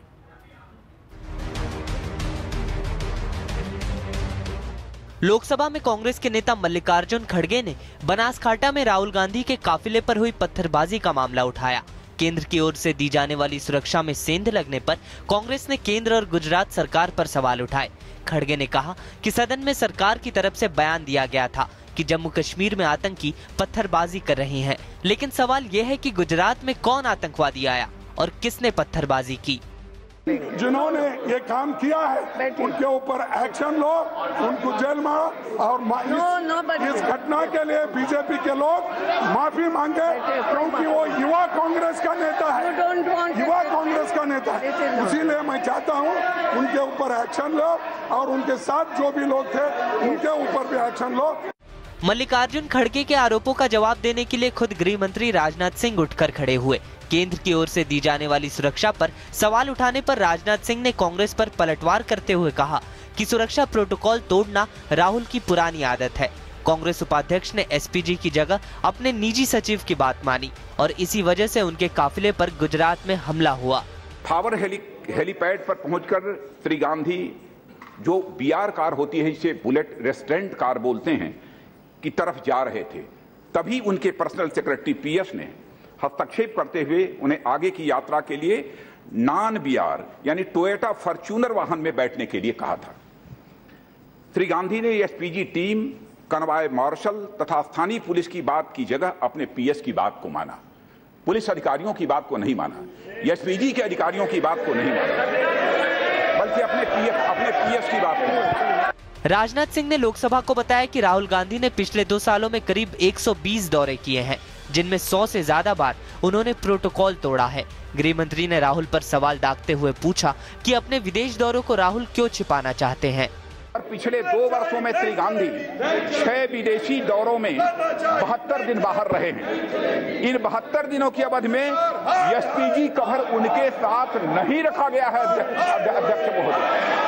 Speaker 10: लोकसभा में कांग्रेस के नेता मल्लिकार्जुन खड़गे ने बनासकांठा में राहुल गांधी के काफिले पर हुई पत्थरबाजी का मामला उठाया। केंद्र की ओर से दी जाने वाली सुरक्षा में सेंध लगने पर कांग्रेस ने केंद्र और गुजरात सरकार पर सवाल उठाए। खड़गे ने कहा कि सदन में सरकार की तरफ़ से बयान दिया गया था कि जम्मू कश्मीर में आतंकी पत्थरबाजी कर रहे हैं। लेकिन सवाल यह है कि गुजरात में कौन आतंकवादी आया और किसने पत्थरबाजी की?
Speaker 12: जिन्होंने ये काम किया है उनके ऊपर एक्शन लो उनको जेल मारो और इस, इस घटना के लिए बीजेपी के लोग माफ़ी मांगे क्योंकि वो युवा कांग्रेस का नेता है। युवा कांग्रेस का नेता है। इसीलिए मैं चाहता हूँ उनके ऊपर एक्शन लो और उनके साथ जो भी लोग थे उनके ऊपर भी एक्शन लो।
Speaker 10: मल्लिकार्जुन खड़गे के आरोपों का जवाब देने के लिए खुद गृह मंत्री राजनाथ सिंह उठकर खड़े हुए। केंद्र की ओर से दी जाने वाली सुरक्षा पर सवाल उठाने पर राजनाथ सिंह ने कांग्रेस पर पलटवार करते हुए कहा कि सुरक्षा प्रोटोकॉल तोड़ना राहुल की पुरानी आदत है। कांग्रेस उपाध्यक्ष ने एसपीजी की जगह अपने निजी सचिव की बात मानी और इसी वजह से उनके काफिले पर गुजरात में हमला हुआ।
Speaker 13: फावर हेली, हेलीपैड पर पहुंचकर श्री गांधी, जो बीआर कार होती है इसे बुलेट रेस्टोरेंट कार बोलते हैं की तरफ़ जा रहे थे। तभी उनके पर्सनल सेक्रेटरी पीएस ने हस्तक्षेप करते हुए उन्हें आगे की यात्रा के लिए नान बियार यानी टोयोटा फॉर्च्यूनर वाहन में बैठने के लिए कहा था। श्री गांधी ने एसपीजी टीम, कनवाय मार्शल तथा स्थानीय पुलिस की बात की जगह अपने पीएस की बात को माना। पुलिस अधिकारियों की बात को नहीं माना। एसपीजी के अधिकारियों की बात को नहीं माना। बल्कि अपने पीएस अपने पीएस की बात को माना।
Speaker 10: राजनाथ सिंह ने लोकसभा को बताया कि राहुल गांधी ने पिछले दो सालों में करीब 120 दौरे किए हैं, जिनमें 100 से ज़्यादा बार उन्होंने प्रोटोकॉल तोड़ा है। गृह मंत्री ने राहुल पर सवाल दागते हुए पूछा कि अपने विदेश दौरों को राहुल क्यों छिपाना चाहते हैं?
Speaker 13: पिछले दो वर्षों में श्री गांधी छह विदेशी दौरों में बहत्तर दिन बाहर रहे हैं। इन बहत्तर दिनों की अवधि में एसपीजी कवर उनके साथ नहीं रखा गया है अध्यक्ष महोदय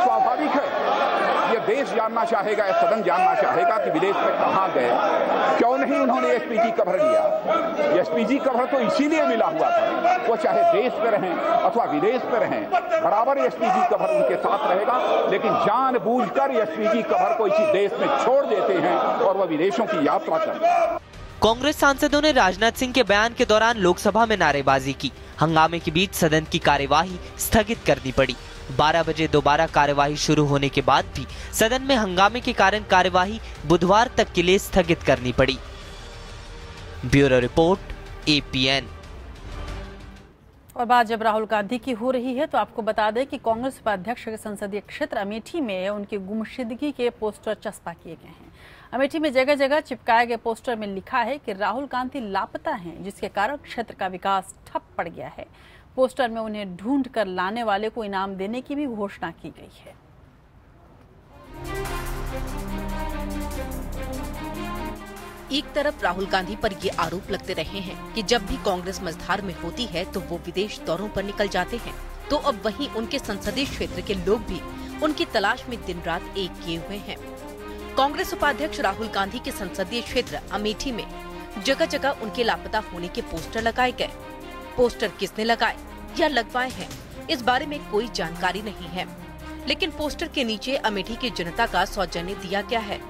Speaker 13: स्वाभाविक है ये देश जानना चाहेगा या सदन जानना चाहेगा कि विदेश में कहाँ गए। क्यों नहीं उन्होंने एसपीजी कवर लिया? एसपीजी कवर तो इसीलिए मिला हुआ था। वो चाहे देश में रहें अथवा विदेश में रहें, बराबर एसपीजी कवर उनके साथ रहेगा, लेकिन जानबूझकर एसपीजी कवर को इसी देश में छोड़ देते हैं और वह विदेशों की यात्रा करते
Speaker 10: कांग्रेस सांसदों ने राजनाथ सिंह के बयान के दौरान लोकसभा में नारेबाजी की। हंगामे के बीच सदन की कार्यवाही स्थगित करनी पड़ी। 12 बजे दोबारा कार्यवाही शुरू होने के बाद भी सदन में हंगामे के कारण कार्यवाही बुधवार तक के लिए स्थगित करनी पड़ी। ब्यूरो रिपोर्ट एपीएन
Speaker 1: और बात जब राहुल गांधी की हो रही है तो आपको बता दें कि कांग्रेस उपाध्यक्ष के संसदीय क्षेत्र अमेठी में उनकी गुमशुदगी के पोस्टर चस्पा किए गए हैं। अमेठी में जगह जगह चिपकाए गए पोस्टर में लिखा है कि राहुल गांधी लापता हैं, जिसके कारण क्षेत्र का विकास ठप पड़ गया है। पोस्टर में उन्हें ढूंढ कर लाने वाले को इनाम देने की भी घोषणा की गई है।
Speaker 14: एक तरफ़ राहुल गांधी पर ये आरोप लगते रहे हैं कि जब भी कांग्रेस मझधार में होती है तो वो विदेश दौरों पर निकल जाते हैं। तो अब वहीं उनके संसदीय क्षेत्र के लोग भी उनकी तलाश में दिन रात एक किए हुए हैं। कांग्रेस उपाध्यक्ष राहुल गांधी के संसदीय क्षेत्र अमेठी में जगह जगह उनके लापता होने के पोस्टर लगाए गए। पोस्टर किसने लगाए या लगवाए हैं, इस बारे में कोई जानकारी नहीं है। लेकिन पोस्टर के नीचे अमेठी की जनता का सौजन्य दिया गया है।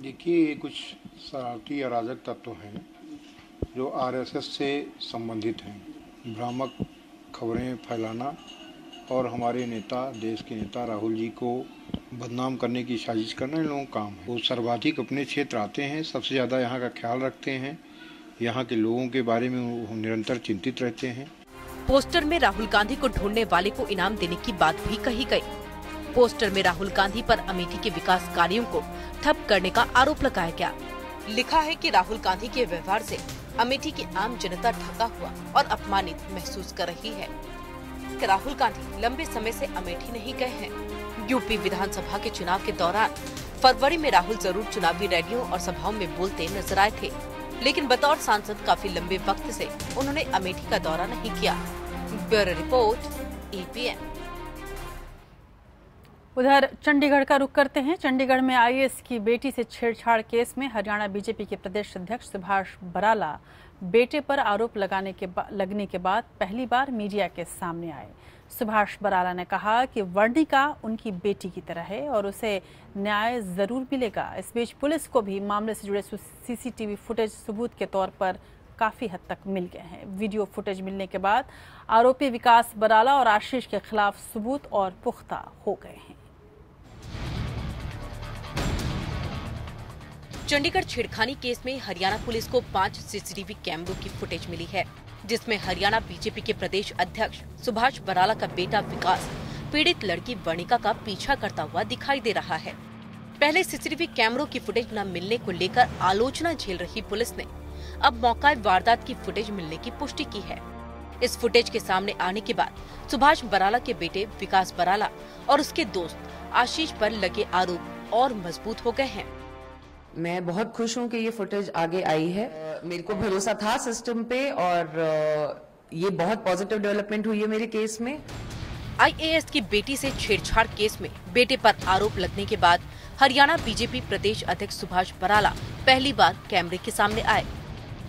Speaker 15: देखिए कुछ शरारती अराजक तत्व हैं जो आरएसएस से संबंधित हैं। भ्रामक खबरें फैलाना और हमारे नेता, देश के नेता राहुल जी को बदनाम करने की साजिश करना इन लोगों का काम है। वो सर्वाधिक अपने क्षेत्र आते हैं, सबसे ज़्यादा यहाँ का ख्याल रखते हैं यहाँ के लोगों के बारे में निरंतर चिंतित रहते हैं।
Speaker 14: पोस्टर में राहुल गांधी को ढूँढने वाले को इनाम देने की बात भी कही गई। पोस्टर में राहुल गांधी पर अमेठी के विकास कार्यों को ठप करने का आरोप लगाया गया। लिखा है कि राहुल गांधी के व्यवहार से अमेठी की आम जनता ठगा हुआ और अपमानित महसूस कर रही है राहुल गांधी लंबे समय से अमेठी नहीं गए हैं। यूपी विधानसभा के चुनाव के दौरान फरवरी में राहुल ज़रूर चुनावी रैलियों और सभाओं में बोलते नज़र आए थे। लेकिन बतौर सांसद काफ़ी लंबे वक्त से उन्होंने अमेठी का दौरा नहीं किया। ब्यूरो रिपोर्ट एपीएन
Speaker 1: उधर चंडीगढ़ का रुख करते हैं। चंडीगढ़ में आईएएस की बेटी से छेड़छाड़ केस में हरियाणा बीजेपी के प्रदेश अध्यक्ष सुभाष बराला बेटे पर आरोप लगाने के लगने के बाद पहली बार मीडिया के सामने आए। सुभाष बराला ने कहा कि वर्णिका उनकी बेटी की तरह है और उसे न्याय ज़रूर मिलेगा। इस बीच पुलिस को भी मामले से जुड़े सीसीटीवी फुटेज सबूत के तौर पर काफ़ी हद तक मिल गए हैं। वीडियो फुटेज मिलने के बाद आरोपी विकास बराला और आशीष के खिलाफ सबूत और पुख्ता हो गए हैं।
Speaker 14: चंडीगढ़ छेड़खानी केस में हरियाणा पुलिस को पाँच सीसीटीवी कैमरों की फुटेज मिली है। जिसमें हरियाणा बीजेपी के प्रदेश अध्यक्ष सुभाष बराला का बेटा विकास, पीड़ित लड़की वर्णिका का पीछा करता हुआ दिखाई दे रहा है। पहले सीसीटीवी कैमरों की फुटेज न मिलने को लेकर आलोचना झेल रही पुलिस ने। अब मौका वारदात की फुटेज मिलने की पुष्टि की है। इस फुटेज के सामने आने के बाद सुभाष बराला के बेटे विकास बराला और उसके दोस्त आशीष पर लगे आरोप और मज़बूत हो गए हैं।
Speaker 16: मैं बहुत खुश हूँ कि ये फुटेज आगे आई है। मेरे को भरोसा था सिस्टम पे और ये बहुत पॉजिटिव डेवलपमेंट हुई है मेरे केस में।
Speaker 14: आईएएस की बेटी से छेड़छाड़ केस में बेटे पर आरोप लगने के बाद हरियाणा बीजेपी प्रदेश अध्यक्ष सुभाष बराला पहली बार कैमरे के सामने आए।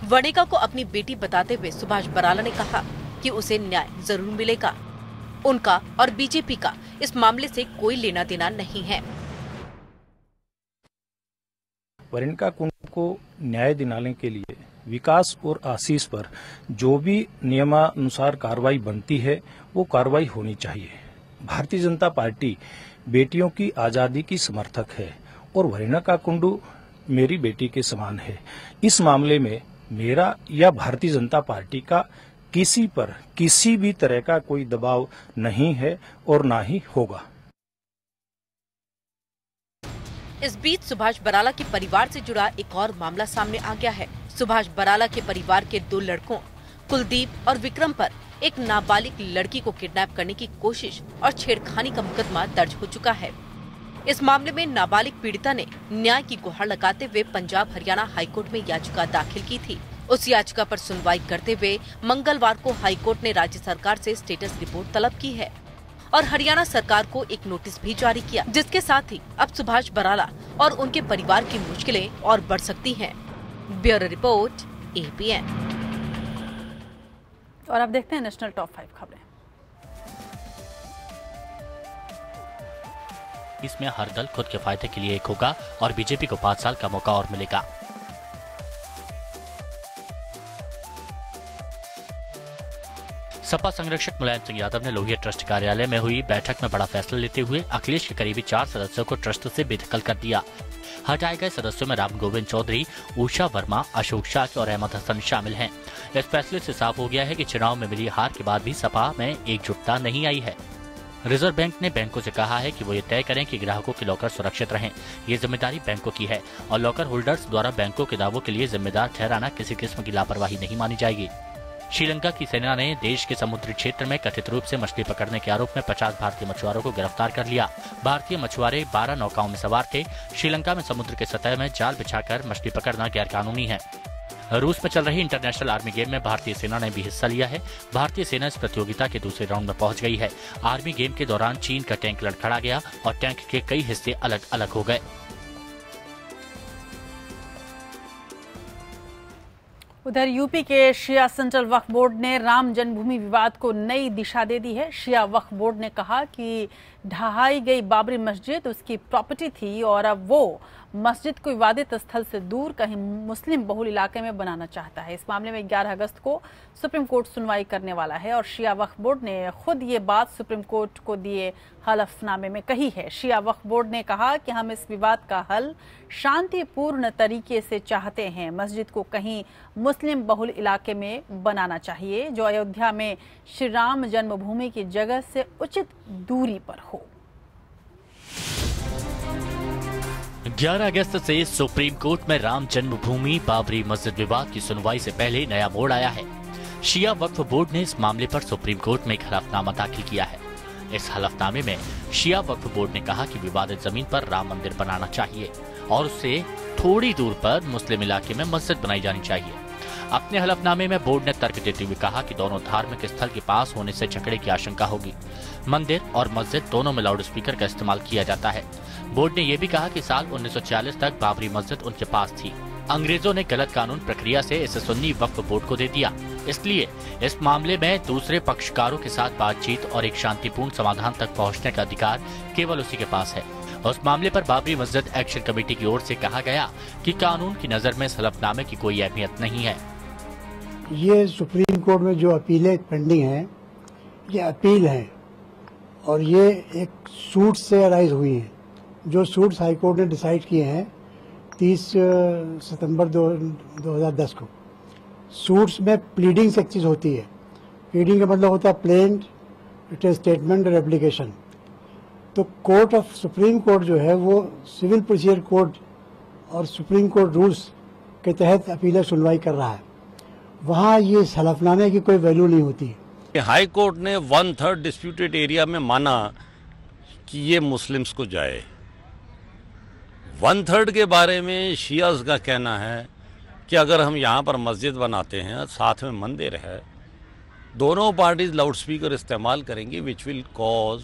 Speaker 14: वणिका को अपनी बेटी बताते हुए सुभाष बराला ने कहा कि उसे न्याय ज़रूर मिलेगा। उनका और बीजेपी का इस मामले से कोई लेना देना नहीं है।
Speaker 17: वरिणका कुंड को न्याय दिलाने के लिए विकास और आशीष पर जो भी नियमानुसार कार्रवाई बनती है, वो कार्रवाई होनी चाहिए। भारतीय जनता पार्टी बेटियों की आज़ादी की समर्थक है और वरिणका कुंडू मेरी बेटी के समान है। इस मामले में मेरा या भारतीय जनता पार्टी का किसी पर किसी भी तरह का कोई दबाव नहीं है और ना ही होगा।
Speaker 14: इस बीच सुभाष बराला के परिवार से जुड़ा एक और मामला सामने आ गया है। सुभाष बराला के परिवार के दो लड़कों, कुलदीप और विक्रम पर एक नाबालिग लड़की को किडनैप करने की कोशिश और छेड़खानी का मुकदमा दर्ज हो चुका है। इस मामले में नाबालिग पीड़िता ने न्याय की गुहार लगाते हुए पंजाब हरियाणा हाईकोर्ट में याचिका दाखिल की थी। उस याचिका पर सुनवाई करते हुए मंगलवार को हाईकोर्ट ने राज्य सरकार से स्टेटस रिपोर्ट तलब की है। और हरियाणा सरकार को एक नोटिस भी जारी किया जिसके साथ ही अब सुभाष बराला और उनके परिवार की मुश्किलें और बढ़ सकती हैं। Bureau report A P APN
Speaker 1: और अब देखते हैं नेशनल टॉप फाइव खबरें।
Speaker 18: इसमें हर दल खुद के फ़ायदे के लिए एक होगा और बीजेपी को पाँच साल का मौका और मिलेगा। सपा संरक्षक मुलायम सिंह यादव ने लोहिया ट्रस्ट कार्यालय में हुई बैठक में बड़ा फैसला लेते हुए अखिलेश के करीबी चार सदस्यों को ट्रस्ट से बेदखल कर दिया। हटाए गए सदस्यों में राम गोविंद चौधरी, उषा वर्मा, अशोक शाह और अहमद हसन शामिल हैं। इस फैसले से साफ़ हो गया है कि चुनाव में मिली हार के बाद भी सपा में एकजुटता नहीं आई है। रिज़र्व बैंक ने बैंकों से कहा है कि वो ये तय करें कि ग्राहकों के लॉकर सुरक्षित रहें। ये ज़िम्मेदारी बैंकों की है और लॉकर होल्डर्स द्वारा बैंकों के दावों के लिए जिम्मेदार ठहराना किसी किस्म की लापरवाही नहीं मानी जाएगी। श्रीलंका की सेना ने देश के समुद्री क्षेत्र में कथित रूप से मछली पकड़ने के आरोप में 50 भारतीय मछुआरों को गिरफ़्तार कर लिया। भारतीय मछुआरे 12 नौकाओं में सवार थे। श्रीलंका में समुद्र के सतह में जाल बिछाकर मछली पकड़ना गैर कानूनी है। रूस में चल रही इंटरनेशनल आर्मी गेम में भारतीय सेना ने भी हिस्सा लिया है। भारतीय सेना इस प्रतियोगिता के दूसरे राउंड में पहुँच गई है। आर्मी गेम के दौरान चीन का टैंक लड़खड़ा गया और टैंक के कई हिस्से अलग अलग हो गए।
Speaker 1: उधर यूपी के शिया सेंट्रल वक्फ बोर्ड ने राम जन्मभूमि विवाद को नई दिशा दे दी है। शिया वक्फ बोर्ड ने कहा कि ढहाई गई बाबरी मस्जिद उसकी प्रॉपर्टी थी और अब वो मस्जिद को विवादित स्थल से दूर कहीं मुस्लिम बहुल इलाके में बनाना चाहता है। इस मामले में 11 अगस्त को सुप्रीम कोर्ट सुनवाई करने वाला है और शिया वक्फ बोर्ड ने खुद ये बात सुप्रीम कोर्ट को दिए हलफनामे में कही है। शिया वक्फ बोर्ड ने कहा कि हम इस विवाद का हल शांतिपूर्ण तरीके से चाहते हैं। मस्जिद को कहीं मुस्लिम बहुल इलाके में बनाना चाहिए, जो अयोध्या में श्री राम जन्मभूमि की जगह से उचित दूरी पर हो।
Speaker 18: 11 अगस्त से सुप्रीम कोर्ट में राम जन्मभूमि, बाबरी मस्जिद विवाद की सुनवाई से पहले नया मोड़ आया है। शिया वक्फ बोर्ड ने इस मामले पर सुप्रीम कोर्ट में एक हलफनामा दाखिल किया है। इस हलफनामे में शिया वक्फ बोर्ड ने कहा कि विवादित ज़मीन पर राम मंदिर बनाना चाहिए और उससे थोड़ी दूर पर मुस्लिम इलाके में मस्जिद बनाई जानी चाहिए। अपने हलफनामे में बोर्ड ने तर्क देते हुए कहा कि दोनों धार्मिक स्थल के पास होने से झगड़े की आशंका होगी। मंदिर और मस्जिद दोनों में लाउड स्पीकर का इस्तेमाल किया जाता है। बोर्ड ने यह भी कहा कि साल 1940 तक बाबरी मस्जिद उनके पास थी। अंग्रेज़ों ने गलत कानून प्रक्रिया से इसे सुन्नी वक्फ बोर्ड को दे दिया। इसलिए इस मामले में दूसरे पक्षकारों के साथ बातचीत और एक शांतिपूर्ण समाधान तक पहुँचने का अधिकार केवल उसी के पास है। उस मामले पर बाबरी मस्जिद एक्शन कमेटी की ओर से कहा गया कि कानून की नज़र में सलफनामे की कोई अहमियत नहीं है।
Speaker 19: ये सुप्रीम कोर्ट में जो अपीलें पेंडिंग हैं, ये अपील है। और ये एक सूट से अराइज हुई हैं जो सूट्स हाईकोर्ट ने डिसाइड किए हैं 30 सितंबर दो, 2010 को। सूट्स में प्लीडिंग एक चीज़ होती है। प्लीडिंग का मतलब होता है प्लेन रिटर्न स्टेटमेंट और एप्लीकेशन तो कोर्ट ऑफ़ सुप्रीम कोर्ट जो है वो सिविल प्रोसीजर कोर्ट और सुप्रीम कोर्ट रूल्स के तहत अपीलें सुनवाई कर रहा है। वहाँ ये हलफनामे की कोई वैल्यू नहीं होती। है
Speaker 20: हाई कोर्ट ने वन थर्ड डिस्प्यूटेड एरिया में माना कि ये मुस्लिम्स को जाए। वन थर्ड के बारे में शियाज का कहना है कि अगर हम यहाँ पर मस्जिद बनाते हैं, साथ में मंदिर है, दोनों पार्टीज़ लाउड स्पीकर इस्तेमाल करेंगे which will cause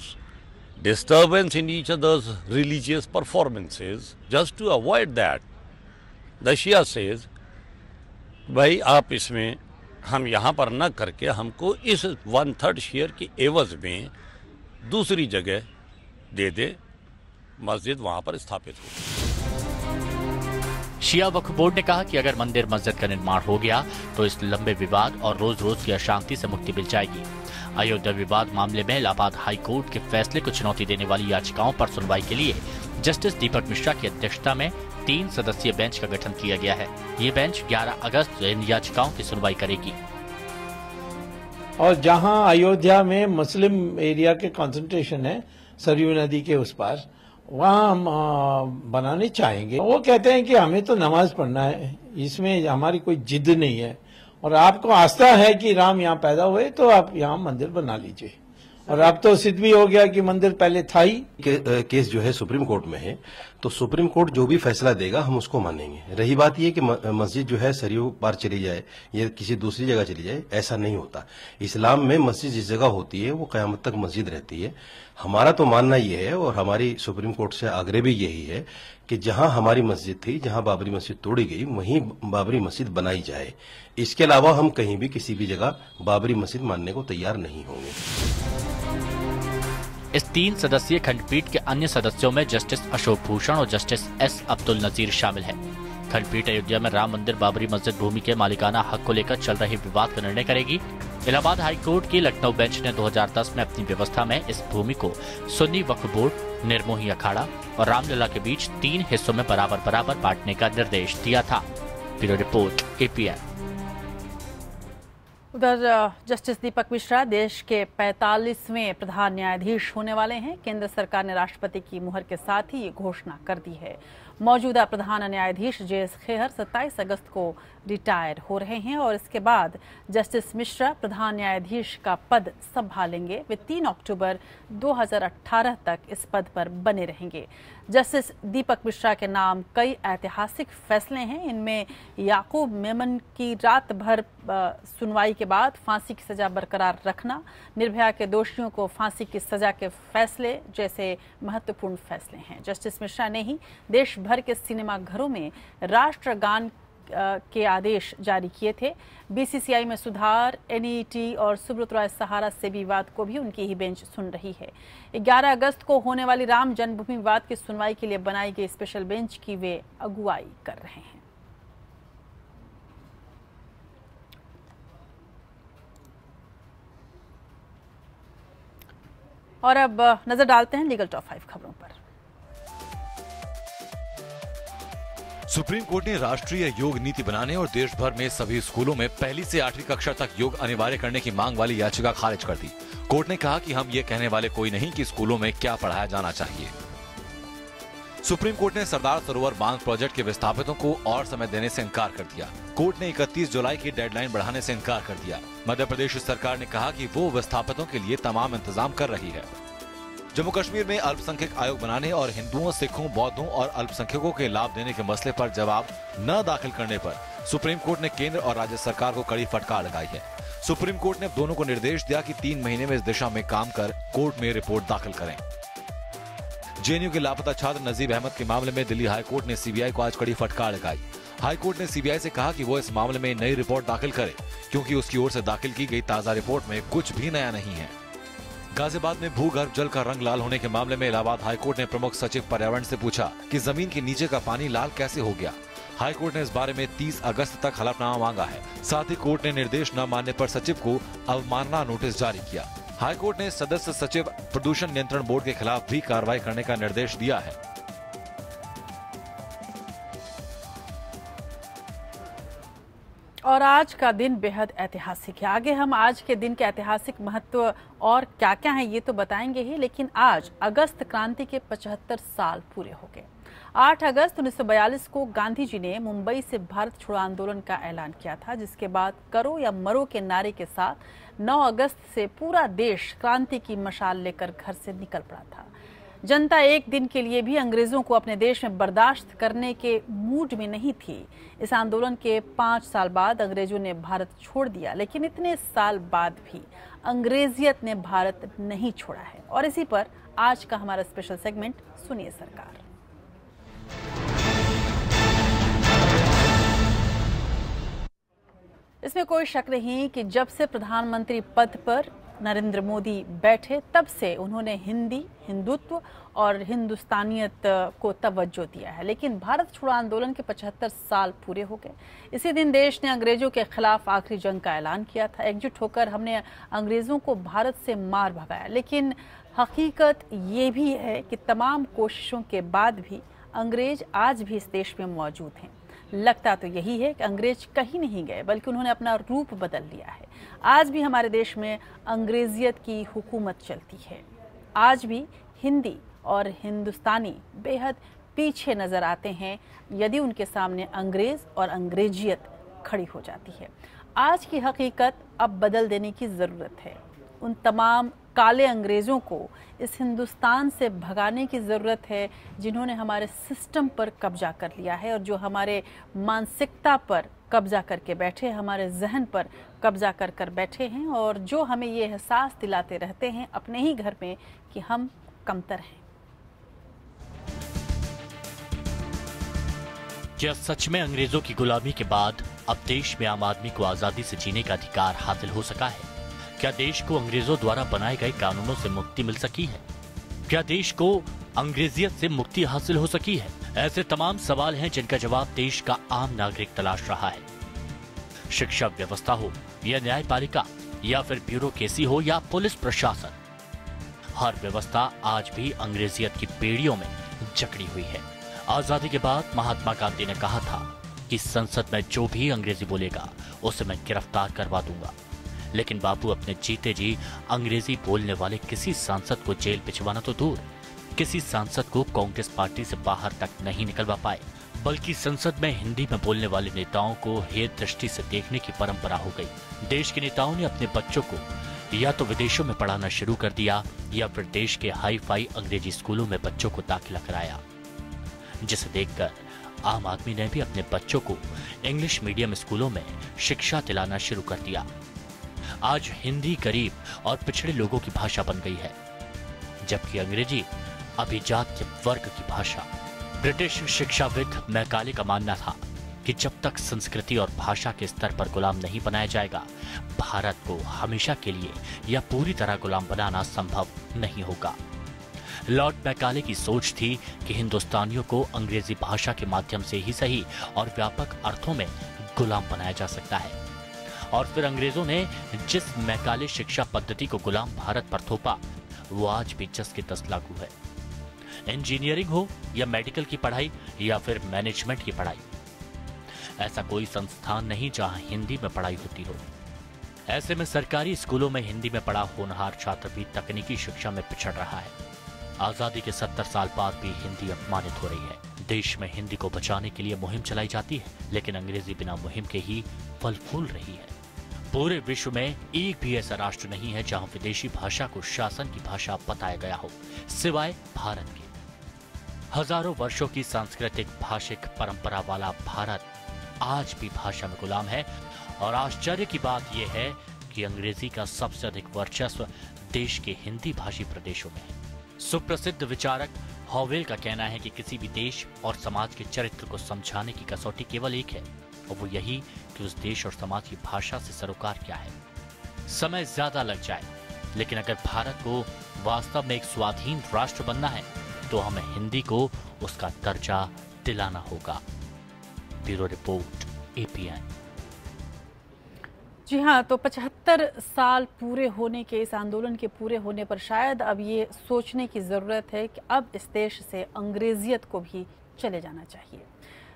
Speaker 20: disturbance in each others religious performances just to avoid that the Shia says भाई, आप इसमें हम यहाँ पर न करके हमको इस वन थर्ड शेयर की एवज में दूसरी जगह दे दे, मस्जिद वहाँ पर स्थापित हो।
Speaker 18: शिया वक्फ बोर्ड ने कहा कि अगर मंदिर मस्जिद का निर्माण हो गया तो इस लंबे विवाद और रोज रोज की अशांति से मुक्ति मिल जाएगी। अयोध्या विवाद मामले में इलाहाबाद हाई कोर्ट के फैसले को चुनौती देने वाली याचिकाओं पर सुनवाई के लिए जस्टिस दीपक मिश्रा की अध्यक्षता में तीन सदस्यीय बेंच का गठन किया गया है। ये बेंच 11 अगस्त इन याचिकाओं की सुनवाई करेगी।
Speaker 8: और जहाँ अयोध्या में मुस्लिम एरिया के कंसंट्रेशन है, सरयू नदी के उस पार, वहाँ हम बनाने चाहेंगे। वो कहते हैं कि हमें तो नमाज़ पढ़ना है, इसमें हमारी कोई जिद नहीं है। और आपको आस्था है कि राम यहाँ पैदा हुए तो आप यहाँ मंदिर बना लीजिए। और अब तो सिद्ध भी हो गया कि मंदिर पहले था ही।
Speaker 21: के, केस जो है सुप्रीम कोर्ट में है तो सुप्रीम कोर्ट जो भी फैसला देगा हम उसको मानेंगे। रही बात यह कि मस्जिद जो है सरयू पार चली जाए या किसी दूसरी जगह चली जाए ऐसा नहीं होता। इस्लाम में मस्जिद जिस जगह होती है वो कयामत तक मस्जिद रहती है। हमारा तो मानना यह है और हमारी सुप्रीम कोर्ट से आग्रह भी यही है कि जहाँ हमारी मस्जिद थी, जहाँ बाबरी मस्जिद तोड़ी गई, वहीं बाबरी मस्जिद बनाई जाए इसके अलावा हम कहीं भी किसी भी जगह बाबरी मस्जिद मानने को तैयार नहीं होंगे
Speaker 18: इस तीन सदस्यीय खंडपीठ के अन्य सदस्यों में जस्टिस अशोक भूषण और जस्टिस एस अब्दुल नजीर शामिल हैं। खंडपीठ अयोध्या में राम मंदिर, बाबरी मस्जिद, भूमि के मालिकाना हक को लेकर चल रहे विवाद का निर्णय करेगी। इलाहाबाद हाईकोर्ट की लखनऊ बेंच ने 2010 में अपनी व्यवस्था में इस भूमि को सुन्नी वक्फ बोर्ड, निर्मोही अखाड़ा और रामलला के बीच तीन हिस्सों में बराबर बराबर बांटने का निर्देश दिया था। ब्यूरो रिपोर्ट एपीएम
Speaker 1: उधर जस्टिस दीपक मिश्रा देश के 45वें प्रधान न्यायाधीश होने वाले हैं। केंद्र सरकार ने राष्ट्रपति की मुहर के साथ ही ये घोषणा कर दी है। मौजूदा प्रधान न्यायाधीश जे एस खेहर 27 अगस्त को रिटायर हो रहे हैं और इसके बाद जस्टिस मिश्रा प्रधान न्यायाधीश का पद संभालेंगे। वे 3 अक्टूबर 2018 तक इस पद पर बने रहेंगे। जस्टिस दीपक मिश्रा के नाम कई ऐतिहासिक फैसले हैं। इनमें याकूब मेमन की रात भर सुनवाई के बाद फांसी की सजा बरकरार रखना, निर्भया के दोषियों को फांसी की सजा के फैसले जैसे महत्वपूर्ण फैसले हैं। जस्टिस मिश्रा ने ही देश भर के सिनेमाघरों में राष्ट्रगान के आदेश जारी किए थे। बीसीसीआई में सुधार, एनईटी और सुब्रत राय सहारा से विवाद को भी उनकी ही बेंच सुन रही है। 11 अगस्त को होने वाली राम जन्मभूमि विवाद की सुनवाई के लिए बनाई गई स्पेशल बेंच की वे अगुवाई कर रहे हैं। और अब नज़र डालते हैं लीगल टॉप फाइव खबरों पर।
Speaker 6: सुप्रीम कोर्ट ने राष्ट्रीय योग नीति बनाने और देश भर में सभी स्कूलों में पहली से आठवीं कक्षा तक योग अनिवार्य करने की मांग वाली याचिका खारिज कर दी। कोर्ट ने कहा कि हम ये कहने वाले कोई नहीं कि स्कूलों में क्या पढ़ाया जाना चाहिए। सुप्रीम कोर्ट ने सरदार सरोवर बाँध प्रोजेक्ट के विस्थापितों को और समय देने से इनकार कर दिया। कोर्ट ने 31 जुलाई की डेडलाइन बढ़ाने से इनकार कर दिया। मध्य प्रदेश सरकार ने कहा कि वो विस्थापितों के लिए तमाम इंतज़ाम कर रही है। जम्मू कश्मीर में अल्पसंख्यक आयोग बनाने और हिंदुओं, सिखों, बौद्धों और अल्पसंख्यकों के लाभ देने के मसले पर जवाब न दाखिल करने पर सुप्रीम कोर्ट ने केंद्र और राज्य सरकार को कड़ी फटकार लगाई है। सुप्रीम कोर्ट ने दोनों को निर्देश दिया कि तीन महीने में इस दिशा में काम कर कोर्ट में रिपोर्ट दाखिल करें। जेएनयू के लापता छात्र नजीब अहमद के मामले में दिल्ली हाईकोर्ट ने सीबीआई को आज कड़ी फटकार लगाई। हाईकोर्ट ने सीबीआई से कहा कि वो इस मामले में नई रिपोर्ट दाखिल करे, क्योंकि उसकी ओर से दाखिल की गई ताज़ा रिपोर्ट में कुछ भी नया नहीं है। गाजियाबाद में भूगर्भ जल का रंग लाल होने के मामले में इलाहाबाद हाईकोर्ट ने प्रमुख सचिव पर्यावरण से पूछा कि ज़मीन के नीचे का पानी लाल कैसे हो गया। हाईकोर्ट ने इस बारे में 30 अगस्त तक हलफनामा मांगा है। साथ ही कोर्ट ने निर्देश न मानने पर सचिव को अवमानना नोटिस जारी किया। हाईकोर्ट ने सदस्य सचिव प्रदूषण नियंत्रण बोर्ड के खिलाफ भी कार्रवाई करने का निर्देश दिया है।
Speaker 1: और आज का दिन बेहद ऐतिहासिक है। आगे हम आज के दिन के ऐतिहासिक महत्व और क्या क्या है, ये तो बताएँगे ही, लेकिन आज अगस्त क्रांति के 75 साल पूरे हो गए। 8 अगस्त 1942 को गांधी जी ने मुंबई से भारत छोड़ो आंदोलन का ऐलान किया था, जिसके बाद करो या मरो के नारे के साथ 9 अगस्त से पूरा देश क्रांति की मशाल लेकर घर से निकल पड़ा था। जनता एक दिन के लिए भी अंग्रेज़ों को अपने देश में बर्दाश्त करने के मूड में नहीं थी। इस आंदोलन के पाँच साल बाद अंग्रेज़ों ने भारत छोड़ दिया, लेकिन इतने साल बाद भी अंग्रेजियत ने भारत नहीं छोड़ा है। और इसी पर आज का हमारा स्पेशल सेगमेंट सुनिए सरकार। इसमें कोई शक नहीं कि जब से प्रधानमंत्री पद पर नरेंद्र मोदी बैठे, तब से उन्होंने हिंदी, हिंदुत्व और हिंदुस्तानियत को तवज्जो दिया है। लेकिन भारत छोड़ो आंदोलन के 75 साल पूरे हो गए। इसी दिन देश ने अंग्रेज़ों के खिलाफ आखिरी जंग का ऐलान किया था। एकजुट होकर हमने अंग्रेज़ों को भारत से मार भगाया। लेकिन हकीकत ये भी है कि तमाम कोशिशों के बाद भी अंग्रेज़ आज भी इस देश में मौजूद हैं। लगता तो यही है कि अंग्रेज़ कहीं नहीं गए, बल्कि उन्होंने अपना रूप बदल लिया है। आज भी हमारे देश में अंग्रेजियत की हुकूमत चलती है। आज भी हिंदी और हिंदुस्तानी बेहद पीछे नज़र आते हैं, यदि उनके सामने अंग्रेज़ और अंग्रेजियत खड़ी हो जाती है। आज की हकीकत अब बदल देने की ज़रूरत है। उन तमाम काले अंग्रेज़ों को इस हिंदुस्तान से भगाने की ज़रूरत है, जिन्होंने हमारे सिस्टम पर कब्जा कर लिया है और जो हमारे मानसिकता पर कब्जा करके बैठे, हमारे जहन पर कब्जा कर कर बैठे हैं और जो हमें ये एहसास दिलाते रहते हैं अपने ही घर में कि हम कमतर हैं।
Speaker 18: क्या सच में अंग्रेज़ों की गुलामी के बाद अब देश में आम आदमी को आज़ादी से जीने का अधिकार हासिल हो सका है? क्या देश को अंग्रेज़ों द्वारा बनाए गए कानूनों से मुक्ति मिल सकी है? क्या देश को अंग्रेजियत से मुक्ति हासिल हो सकी है? ऐसे तमाम सवाल हैं जिनका जवाब देश का आम नागरिक तलाश रहा है। शिक्षा व्यवस्था हो, या न्यायपालिका, या फिर ब्यूरोक्रेसी हो, या पुलिस प्रशासन। हर व्यवस्था आज भी अंग्रेजियत की पेड़ियों में जकड़ी हुई है। आज़ादी के बाद महात्मा गांधी ने कहा था कि संसद में जो भी अंग्रेज़ी बोलेगा, उसे मैं गिरफ़्तार करवा दूँगा। लेकिन बाबू अपने जीते जी अंग्रेज़ी बोलने वाले किसी सांसद को जेल भिजवाना तो दूर। किसी सांसद को कांग्रेस पार्टी से बाहर तक नहीं निकलवा पाए, बल्कि संसद में हिंदी में बोलने वाले नेताओं को हेत दृष्टि से देखने की परंपरा हो गई। देश के नेताओं ने अपने बच्चों को या तो विदेशों में पढ़ाना शुरू कर दिया, या फिर देश के हाई फाई अंग्रेज़ी स्कूलों में बच्चों को दाखिला कराया। जिसे देखकर आम आदमी ने भी अपने बच्चों को इंग्लिश मीडियम स्कूलों में शिक्षा दिलाना शुरू कर दिया। आज हिंदी गरीब और पिछड़े लोगों की भाषा बन गई है, जबकि अंग्रेज़ी अभिजात वर्ग की भाषा। ब्रिटिश शिक्षाविद मैकाले का मानना था कि जब तक संस्कृति और भाषा के स्तर पर गुलाम नहीं बनाया जाएगा, भारत को हमेशा के लिए या पूरी तरह गुलाम बनाना संभव नहीं होगा। लॉर्ड मैकाले की सोच थी कि हिंदुस्तानियों को अंग्रेज़ी भाषा के माध्यम से ही सही और व्यापक अर्थों में गुलाम बनाया जा सकता है। और फिर अंग्रेज़ों ने जिस मैकाले शिक्षा पद्धति को गुलाम भारत पर थोपा, वो आज भी जस के तस लागू है। इंजीनियरिंग हो या मेडिकल की पढ़ाई या फिर मैनेजमेंट की पढ़ाई। ऐसा कोई संस्थान नहीं जहाँ हिंदी में पढ़ाई होती हो। ऐसे में सरकारी स्कूलों में हिंदी में पढ़ा होनहार छात्र भी तकनीकी शिक्षा में पिछड़ रहा है। आज़ादी के सत्तर साल बाद भी हिंदी अपमानित हो रही है। देश में हिंदी को बचाने के लिए मुहिम चलाई जाती है, लेकिन अंग्रेज़ी बिना मुहिम के ही फल फूल रही है। पूरे विश्व में एक भी ऐसा राष्ट्र नहीं है जहाँ विदेशी भाषा को शासन की भाषा बताया गया हो, सिवाय भारत के। हज़ारों वर्षों की सांस्कृतिक, भाषिक परंपरा वाला भारत आज भी भाषा में गुलाम है। और आश्चर्य की बात यह है कि अंग्रेज़ी का सबसे अधिक वर्चस्व देश के हिंदी भाषी प्रदेशों में है। सुप्रसिद्ध विचारक हॉवेल का कहना है कि किसी भी देश और समाज के चरित्र को समझाने की कसौटी केवल एक है, और वो यही कि उस देश और समाज की भाषा से सरोकार क्या है? समय ज़्यादा लग जाए, लेकिन अगर भारत को वास्तव में एक स्वाधीन राष्ट्र बनना है तो हमें हिंदी को उसका दर्जा दिलाना होगा। ब्यूरो रिपोर्ट एपीएन
Speaker 1: जी हाँ तो 75 साल पूरे होने के, इस आंदोलन के पूरे होने पर शायद अब ये सोचने की ज़रूरत है कि अब इस देश से अंग्रेजियत को भी चले जाना चाहिए।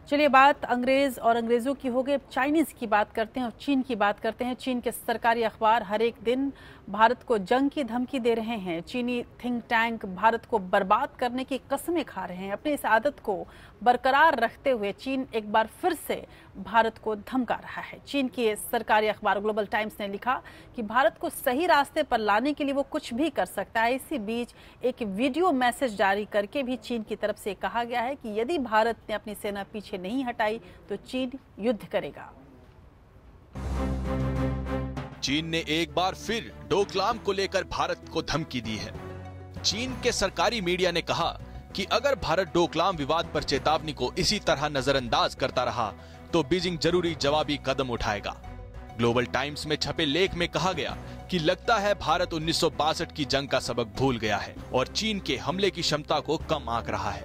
Speaker 1: चलिए, बात अंग्रेज़ और अंग्रेज़ों की हो गई। चाइनीज़ की बात करते हैं और चीन की बात करते हैं। चीन के सरकारी अखबार हर एक दिन भारत को जंग की धमकी दे रहे हैं। चीनी थिंक टैंक भारत को बर्बाद करने की कस्में खा रहे हैं। अपनी इस आदत को बरकरार रखते हुए चीन एक बार फिर से भारत को धमका रहा है। चीन के सरकारी अखबार ग्लोबल टाइम्स ने लिखा कि भारत को सही रास्ते पर लाने के लिए वो कुछ भी कर सकता है। इसी बीच एक वीडियो मैसेज जारी करके भी चीन की तरफ़ से कहा गया है कि यदि भारत ने अपनी सेना पीछे नहीं हटाई तो चीन युद्ध करेगा।
Speaker 22: चीन ने एक बार फिर डोकलाम को लेकर भारत को धमकी दी है। चीन के सरकारी मीडिया ने कहा कि अगर भारत डोकलाम विवाद पर चेतावनी को इसी तरह नजरअंदाज करता रहा तो बीजिंग ज़रूरी जवाबी कदम उठाएगा। ग्लोबल टाइम्स में छपे लेख में कहा गया कि लगता है भारत उन्नीस सौ बासठ की जंग का सबक भूल गया है और चीन के हमले की क्षमता को कम आंक रहा है।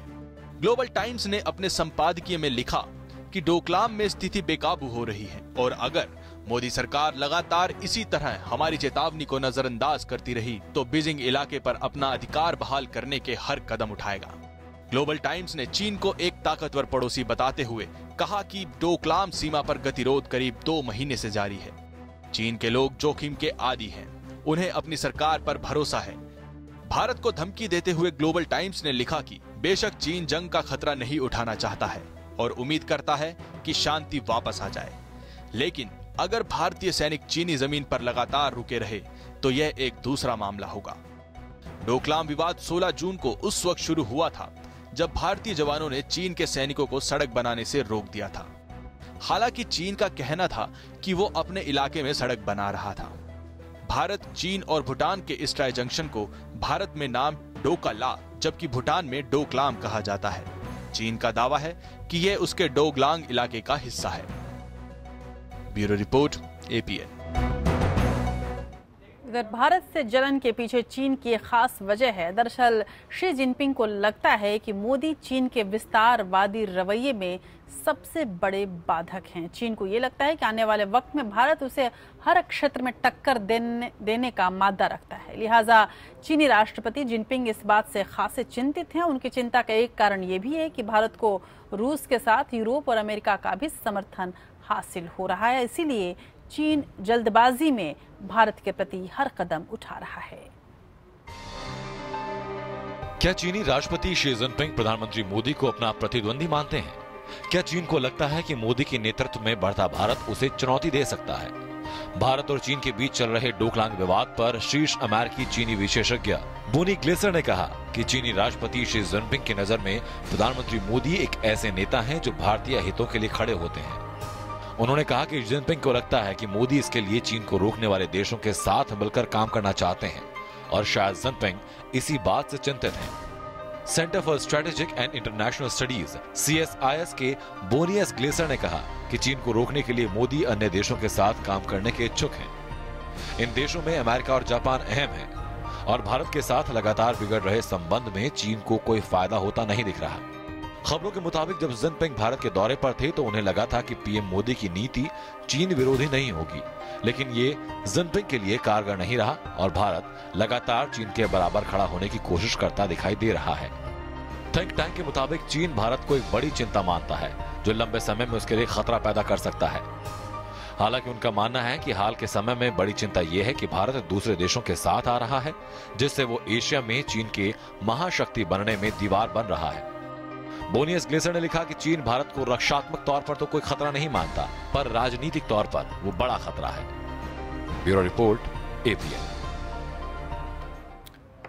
Speaker 22: ग्लोबल टाइम्स ने अपने संपादकीय में लिखा कि डोकलाम में स्थिति बेकाबू हो रही है और अगर मोदी सरकार लगातार इसी तरह हमारी चेतावनी को नजरअंदाज करती रही तो बीजिंग इलाके पर अपना अधिकार बहाल करने के हर कदम उठाएगा। ग्लोबल टाइम्स ने चीन को एक ताकतवर पड़ोसी बताते हुए कहा कि डोकलाम सीमा पर गतिरोध करीब दो महीने से जारी है। चीन के लोग जोखिम के आदि हैं, उन्हें अपनी सरकार पर भरोसा है। भारत को धमकी देते हुए ग्लोबल टाइम्स ने लिखा कि बेशक चीन जंग का खतरा नहीं उठाना चाहता है और उम्मीद करता है कि शांति वापस आ जाए। लेकिन अगर भारतीय सैनिक चीनी ज़मीन पर लगातार रुके रहे तो यह एक दूसरा मामला होगा। डोकलाम विवाद 16 जून को उस वक्त शुरू हुआ था, जब भारतीय जवानों ने चीन के सैनिकों को सड़क बनाने से रोक दिया था। हालाँकि चीन का कहना था कि वो अपने इलाके में सड़क बना रहा था। भारत, चीन और भूटान के इस ट्राई जंक्शन को भारत में नाम डोकाला, जबकि भूटान में डोकलाम कहा जाता है। चीन का दावा है कि यह उसके डोगलांग इलाके का हिस्सा है। ब्यूरो रिपोर्ट एपीएन
Speaker 1: इधर भारत से जलन के पीछे चीन की खास वजह है। दरअसल, शी जिनपिंग को लगता है कि मोदी चीन के विस्तारवादी रवैये में सबसे बड़े बाधक हैं। चीन को ये लगता है कि आने वाले वक्त में भारत उसे हर क्षेत्र में टक्कर देने देने का मादा रखता है। लिहाजा, चीनी राष्ट्रपति जिनपिंग इस बात से खासे चिंतित हैं। उनकी चिंता का एक कारण ये भी है कि भारत को रूस के साथ यूरोप और अमेरिका का भी समर्थन हासिल हो रहा है। इसीलिए चीन जल्दबाजी में भारत के प्रति हर कदम उठा रहा है।
Speaker 6: क्या चीनी राष्ट्रपति शी जिनपिंग प्रधानमंत्री मोदी को अपना प्रतिद्वंदी मानते हैं? क्या चीन को लगता है कि मोदी के नेतृत्व में बढ़ता भारत उसे चुनौती दे सकता है? भारत और चीन के बीच चल रहे डोकलांग विवाद पर शीर्ष अमेरिकी चीनी विशेषज्ञ बोनी ग्लेसर ने कहा कि चीनी राष्ट्रपति शी जिनपिंग की नज़र में प्रधानमंत्री मोदी एक ऐसे नेता हैं जो भारतीय हितों के लिए खड़े होते हैं। उन्होंने कहा कि जिनपिंग को लगता है कि मोदी इसके लिए चीन को रोकने वाले देशों के साथ मिलकर काम करना चाहते हैं, और शायद जिनपिंग इसी बात से चिंतित हैं। Center for Strategic and International Studies CSIS के बोनियस ग्लेसर ने कहा कि चीन को रोकने के लिए मोदी अन्य देशों के साथ काम करने के इच्छुक हैं इन देशों में अमेरिका और जापान अहम है, और भारत के साथ लगातार बिगड़ रहे संबंध में चीन को कोई फ़ायदा होता नहीं दिख रहा खबरों के मुताबिक जब जिनपिंग भारत के दौरे पर थे तो उन्हें लगा था कि पीएम मोदी की नीति चीन विरोधी नहीं होगी। लेकिन ये जिनपिंग के लिए कारगर नहीं रहा और भारत लगातार चीन के बराबर खड़ा होने की कोशिश करता दिखाई दे रहा है। थिंक टैंक के मुताबिक चीन भारत को एक बड़ी चिंता मानता है, जो लंबे समय में उसके लिए खतरा पैदा कर सकता है। हालाँकि उनका मानना है कि हाल के समय में बड़ी चिंता ये है कि भारत दूसरे देशों के साथ आ रहा है, जिससे वो एशिया में चीन के महाशक्ति बनने में दीवार बन रहा है। बोनियस ग्लेसर ने लिखा कि चीन भारत को रक्षात्मक तौर पर तो कोई खतरा नहीं मानता, पर राजनीतिक तौर पर वो बड़ा खतरा है। ब्यूरो रिपोर्ट एपीएन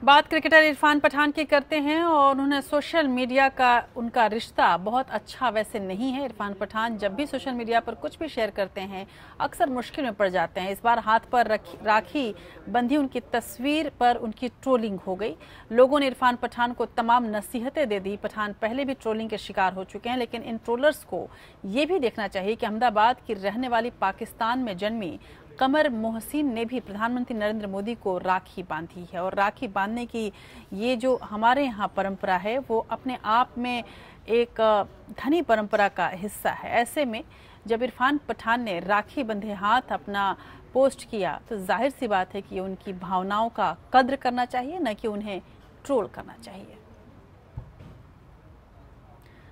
Speaker 1: बात क्रिकेटर इरफान पठान की करते हैं और उन्होंने सोशल मीडिया का उनका रिश्ता बहुत अच्छा वैसे नहीं है। इरफान पठान जब भी सोशल मीडिया पर कुछ भी शेयर करते हैं, अक्सर मुश्किल में पड़ जाते हैं। इस बार हाथ पर राखी बंधी उनकी तस्वीर पर उनकी ट्रोलिंग हो गई। लोगों ने इरफान पठान को तमाम नसीहतें दे दी। पठान पहले भी ट्रोलिंग के शिकार हो चुके हैं, लेकिन इन ट्रोलर्स को ये भी देखना चाहिए कि अहमदाबाद की रहने वाली पाकिस्तान में जन्मी कमर मोहसिन ने भी प्रधानमंत्री नरेंद्र मोदी को राखी बांधी है और राखी बांधने की ये जो हमारे यहाँ परंपरा है, वो अपने आप में एक धनी परंपरा का हिस्सा है। ऐसे में जब इरफान पठान ने राखी बंधे हाथ अपना पोस्ट किया तो ज़ाहिर सी बात है कि उनकी भावनाओं का कद्र करना चाहिए, न कि उन्हें ट्रोल करना चाहिए।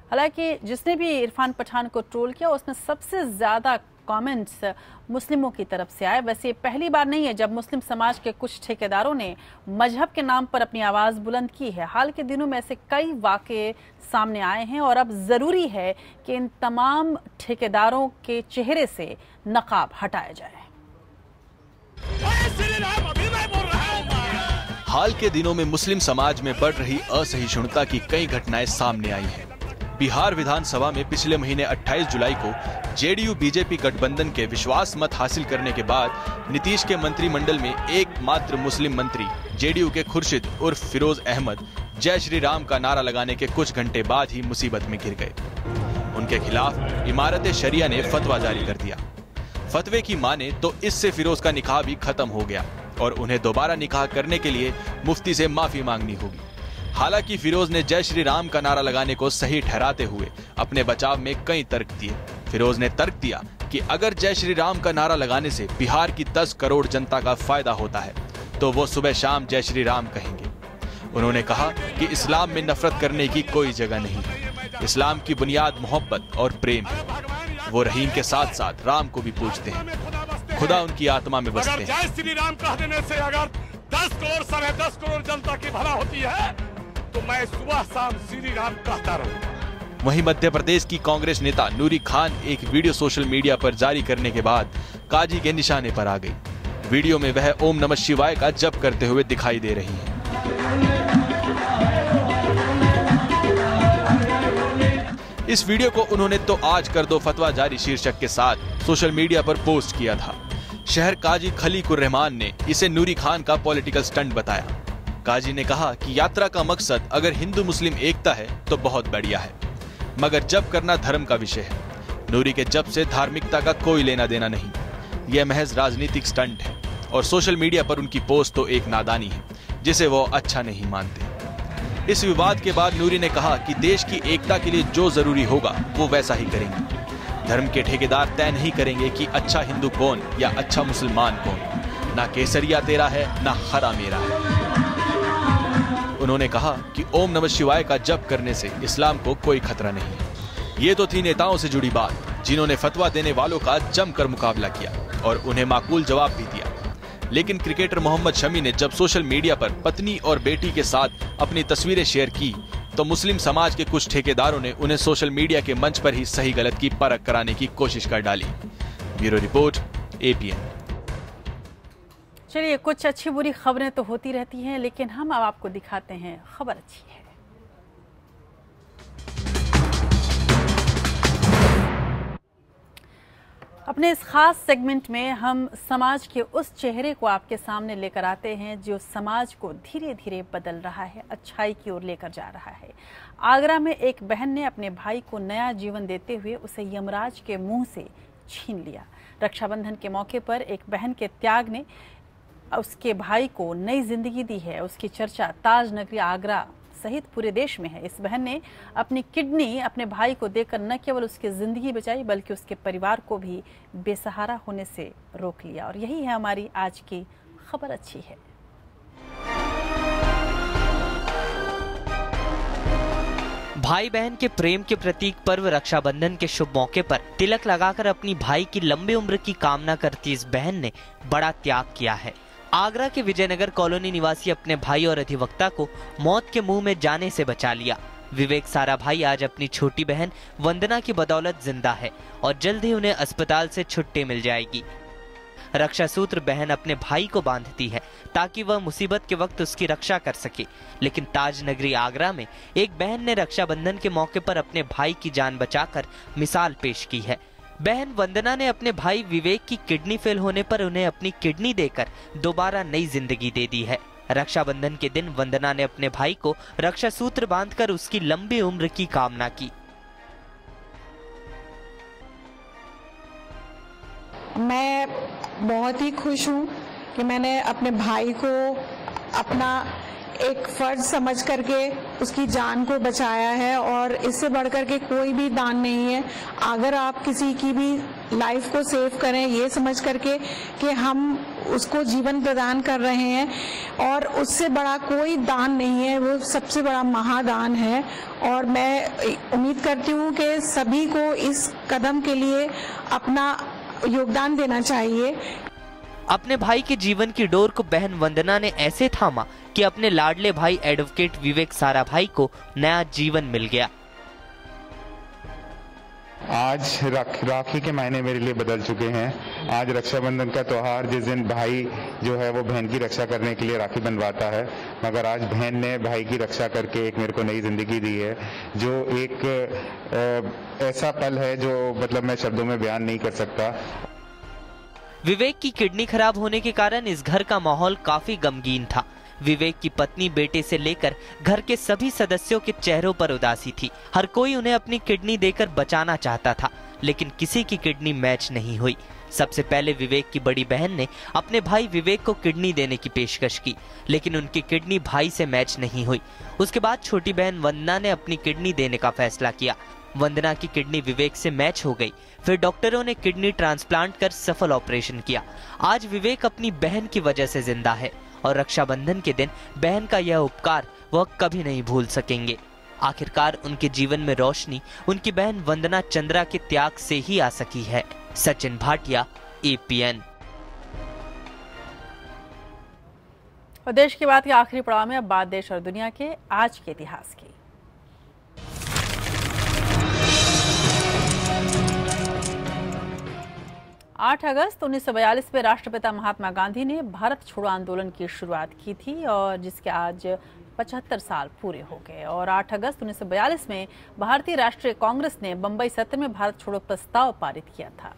Speaker 1: हालाँकि जिसने भी इरफान पठान को ट्रोल किया, उसमें सबसे ज़्यादा कमेंट्स मुस्लिमों की तरफ़ से आए। वैसे ये पहली बार नहीं है जब मुस्लिम समाज के कुछ ठेकेदारों ने मज़हब के नाम पर अपनी आवाज़ बुलंद की है। हाल के दिनों में ऐसे कई वाक़े सामने आए हैं और अब ज़रूरी है कि इन तमाम ठेकेदारों के चेहरे से नकाब हटाया जाए।
Speaker 22: हाल के दिनों में मुस्लिम समाज में बढ़ रही असहिष्णुता की कई घटनाएँ सामने आई हैं। बिहार विधानसभा में पिछले महीने 28 जुलाई को जेडीयू बीजेपी गठबंधन के विश्वास मत हासिल करने के बाद नीतीश के मंत्रिमंडल में एकमात्र मुस्लिम मंत्री जेडीयू के खुर्शीद उर्फ़ फिरोज अहमद, जय श्री राम का नारा लगाने के कुछ घंटे बाद ही मुसीबत में गिर गए। उनके खिलाफ इमारत शरिया ने फतवा जारी कर दिया। फतवे की माने तो इससे फिरोज का निकाह भी खत्म हो गया और उन्हें दोबारा निकाह करने के लिए मुफ्ती से माफ़ी मांगनी होगी। हालाँकि फिरोज ने जय श्री राम का नारा लगाने को सही ठहराते हुए अपने बचाव में कई तर्क दिए। फिरोज ने तर्क दिया कि अगर जय श्री राम का नारा लगाने से बिहार की 10 करोड़ जनता का फ़ायदा होता है तो वो सुबह शाम जय श्री राम कहेंगे। उन्होंने कहा कि इस्लाम में नफरत करने की कोई जगह नहीं है। इस्लाम की बुनियाद मोहब्बत और प्रेम है। वो रहीम के साथ साथ राम को भी पूछते हैं। खुदा उनकी आत्मा में बसते हैं।
Speaker 23: जय श्री राम कह देने से अगर दस करोड़, साढ़े दस करोड़ जनता की भला होती है तो मैं सुबह शाम श्री राम कहता रहूँगा।
Speaker 22: वहीं मध्य प्रदेश की कांग्रेस नेता नूरी खान एक वीडियो सोशल मीडिया पर जारी करने के बाद काजी के निशाने पर आ गई। वीडियो में वह ओम नमः शिवाय का जप करते हुए दिखाई दे रही हैं। इस वीडियो को उन्होंने तो आज कर दो फतवा जारी शीर्षक के साथ सोशल मीडिया पर पोस्ट किया था। शहर काजी खलीकुर रहमान ने इसे नूरी खान का पॉलिटिकल स्टंट बताया। काजी ने कहा कि यात्रा का मकसद अगर हिंदू मुस्लिम एकता है तो बहुत बढ़िया है। मगर जब करना धर्म का विषय है। नूरी के जब से धार्मिकता का कोई लेना देना नहीं। यह महज राजनीतिक स्टंट है और सोशल मीडिया पर उनकी पोस्ट तो एक नादानी है, जिसे वो अच्छा नहीं मानते। इस विवाद के बाद नूरी ने कहा कि देश की एकता के लिए जो ज़रूरी होगा, वो वैसा ही करेंगे। धर्म के ठेकेदार तय नहीं करेंगे कि अच्छा हिंदू कौन या अच्छा मुसलमान कौन। ना केसरिया तेरा है, ना हरा मेरा है। उन्होंने कहा कि ओम नमः शिवाय का जप करने से इस्लाम को कोई खतरा नहीं है। ये तो थी नेताओं से जुड़ी बात, जिन्होंने फतवा देने वालों का जमकर मुकाबला किया और उन्हें माकूल जवाब भी दिया। लेकिन क्रिकेटर मोहम्मद शमी ने जब सोशल मीडिया पर पत्नी और बेटी के साथ अपनी तस्वीरें शेयर की तो मुस्लिम समाज के कुछ ठेकेदारों ने उन्हें सोशल मीडिया के मंच पर ही सही गलत की परख कराने की कोशिश कर डाली। ब्यूरो रिपोर्ट एपीएन
Speaker 1: चलिए, कुछ अच्छी बुरी खबरें तो होती रहती हैं, लेकिन हम अब आपको दिखाते हैं खबर अच्छी है। अपने इस खास सेगमेंट में हम समाज के उस चेहरे को आपके सामने लेकर आते हैं, जो समाज को धीरे धीरे बदल रहा है, अच्छाई की ओर लेकर जा रहा है। आगरा में एक बहन ने अपने भाई को नया जीवन देते हुए उसे यमराज के मुँह से छीन लिया। रक्षाबंधन के मौके पर एक बहन के त्याग ने उसके भाई को नई ज़िंदगी दी है। उसकी चर्चा ताज नगरी आगरा सहित पूरे देश में है। इस बहन ने अपनी किडनी अपने भाई को देकर न केवल उसकी ज़िंदगी बचाई, बल्कि उसके परिवार को भी बेसहारा होने से रोक लिया। और यही है हमारी आज की खबर अच्छी है।
Speaker 10: भाई बहन के प्रेम के प्रतीक पर्व रक्षाबंधन के शुभ मौके पर तिलक लगाकर अपनी भाई की लंबी उम्र की कामना करती इस बहन ने बड़ा त्याग किया है। आगरा के विजयनगर कॉलोनी निवासी अपने भाई और अधिवक्ता को मौत के मुँह में जाने से बचा लिया। विवेक सारा भाई आज अपनी छोटी बहन वंदना की बदौलत ज़िंदा है और जल्द ही उन्हें अस्पताल से छुट्टी मिल जाएगी। रक्षा सूत्र बहन अपने भाई को बांधती है ताकि वह मुसीबत के वक्त उसकी रक्षा कर सके। लेकिन ताज नगरी आगरा में एक बहन ने रक्षाबंधन के मौके पर अपने भाई की जान बचाकर मिसाल पेश की है। बहन वंदना ने अपने भाई विवेक की किडनी फेल होने पर उन्हें अपनी किडनी देकर दोबारा नई ज़िंदगी दे दी है। रक्षाबंधन के दिन वंदना ने अपने भाई को रक्षा सूत्र बांधकर उसकी लंबी उम्र की कामना की।
Speaker 24: मैं बहुत ही खुश हूँ कि मैंने अपने भाई को अपना एक फ़र्ज़ समझ करके उसकी जान को बचाया है और इससे बढ़कर के कोई भी दान नहीं है। अगर आप किसी की भी लाइफ को सेव करें, ये समझ करके कि हम उसको जीवन प्रदान कर रहे हैं और उससे बड़ा कोई दान नहीं है, वो सबसे बड़ा महादान है। और मैं उम्मीद करती हूँ कि सभी को इस कदम के लिए अपना योगदान देना चाहिए।
Speaker 10: अपने भाई के जीवन की डोर को बहन वंदना ने ऐसे थामा कि अपने लाडले भाई एडवोकेट विवेक सारा भाई को नया जीवन मिल गया।
Speaker 25: आज राख, राखी के महीने मेरे लिए बदल चुके हैं। आज रक्षाबंधन का त्यौहार जिस दिन भाई जो है वो बहन की रक्षा करने के लिए राखी बनवाता है मगर आज बहन ने भाई की रक्षा करके एक मेरे को नई ज़िंदगी दी है जो एक आ, ऐसा पल है जो मतलब मैं शब्दों में बयान नहीं कर सकता।
Speaker 10: विवेक की किडनी खराब होने के कारण इस घर का माहौल काफ़ी गमगीन था। विवेक की पत्नी बेटे से लेकर घर के सभी सदस्यों के चेहरों पर उदासी थी। हर कोई उन्हें अपनी किडनी देकर बचाना चाहता था, लेकिन किसी की किडनी मैच नहीं हुई। सबसे पहले विवेक की बड़ी बहन ने अपने भाई विवेक को किडनी देने की पेशकश की, लेकिन उनकी किडनी भाई से मैच नहीं हुई। उसके बाद छोटी बहन वंदना ने अपनी किडनी देने का फैसला किया। वंदना की किडनी विवेक से मैच हो गई। फिर डॉक्टरों ने किडनी ट्रांसप्लांट कर सफल ऑपरेशन किया। आज विवेक अपनी बहन की वजह से ज़िंदा है। और रक्षाबंधन के दिन बहन का यह उपकार वह कभी नहीं भूल सकेंगे। आखिरकार उनके जीवन में रोशनी, उनकी बहन वंदना चंद्रा के त्याग से ही आ सकी है। सचिन भाटिया एपीएन
Speaker 1: और देश की बात के आखिरी पड़ाव में अब बात देश और दुनिया के आज के इतिहास की। आठ अगस्त 1942 में राष्ट्रपिता महात्मा गांधी ने भारत छोड़ो आंदोलन की शुरुआत की थी और जिसके आज 75 साल पूरे हो गए। और 8 अगस्त 1942 में भारतीय राष्ट्रीय कांग्रेस ने बम्बई सत्र में भारत छोड़ो प्रस्ताव पारित किया था।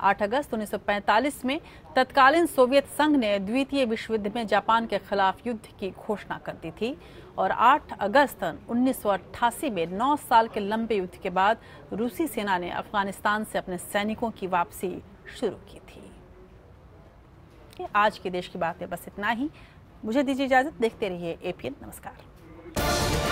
Speaker 1: 8 अगस्त 1945 में तत्कालीन सोवियत संघ ने द्वितीय विश्व युद्ध में जापान के खिलाफ युद्ध की घोषणा कर दी थी और 8 अगस्त 1988 में 9 साल के लंबे युद्ध के बाद रूसी सेना ने अफ़गानिस्तान से अपने सैनिकों की वापसी शुरू की थी। आज के देश की बात में बस इतना ही। मुझे दीजिए इजाज़त, देखते रहिए एपीएन नमस्कार।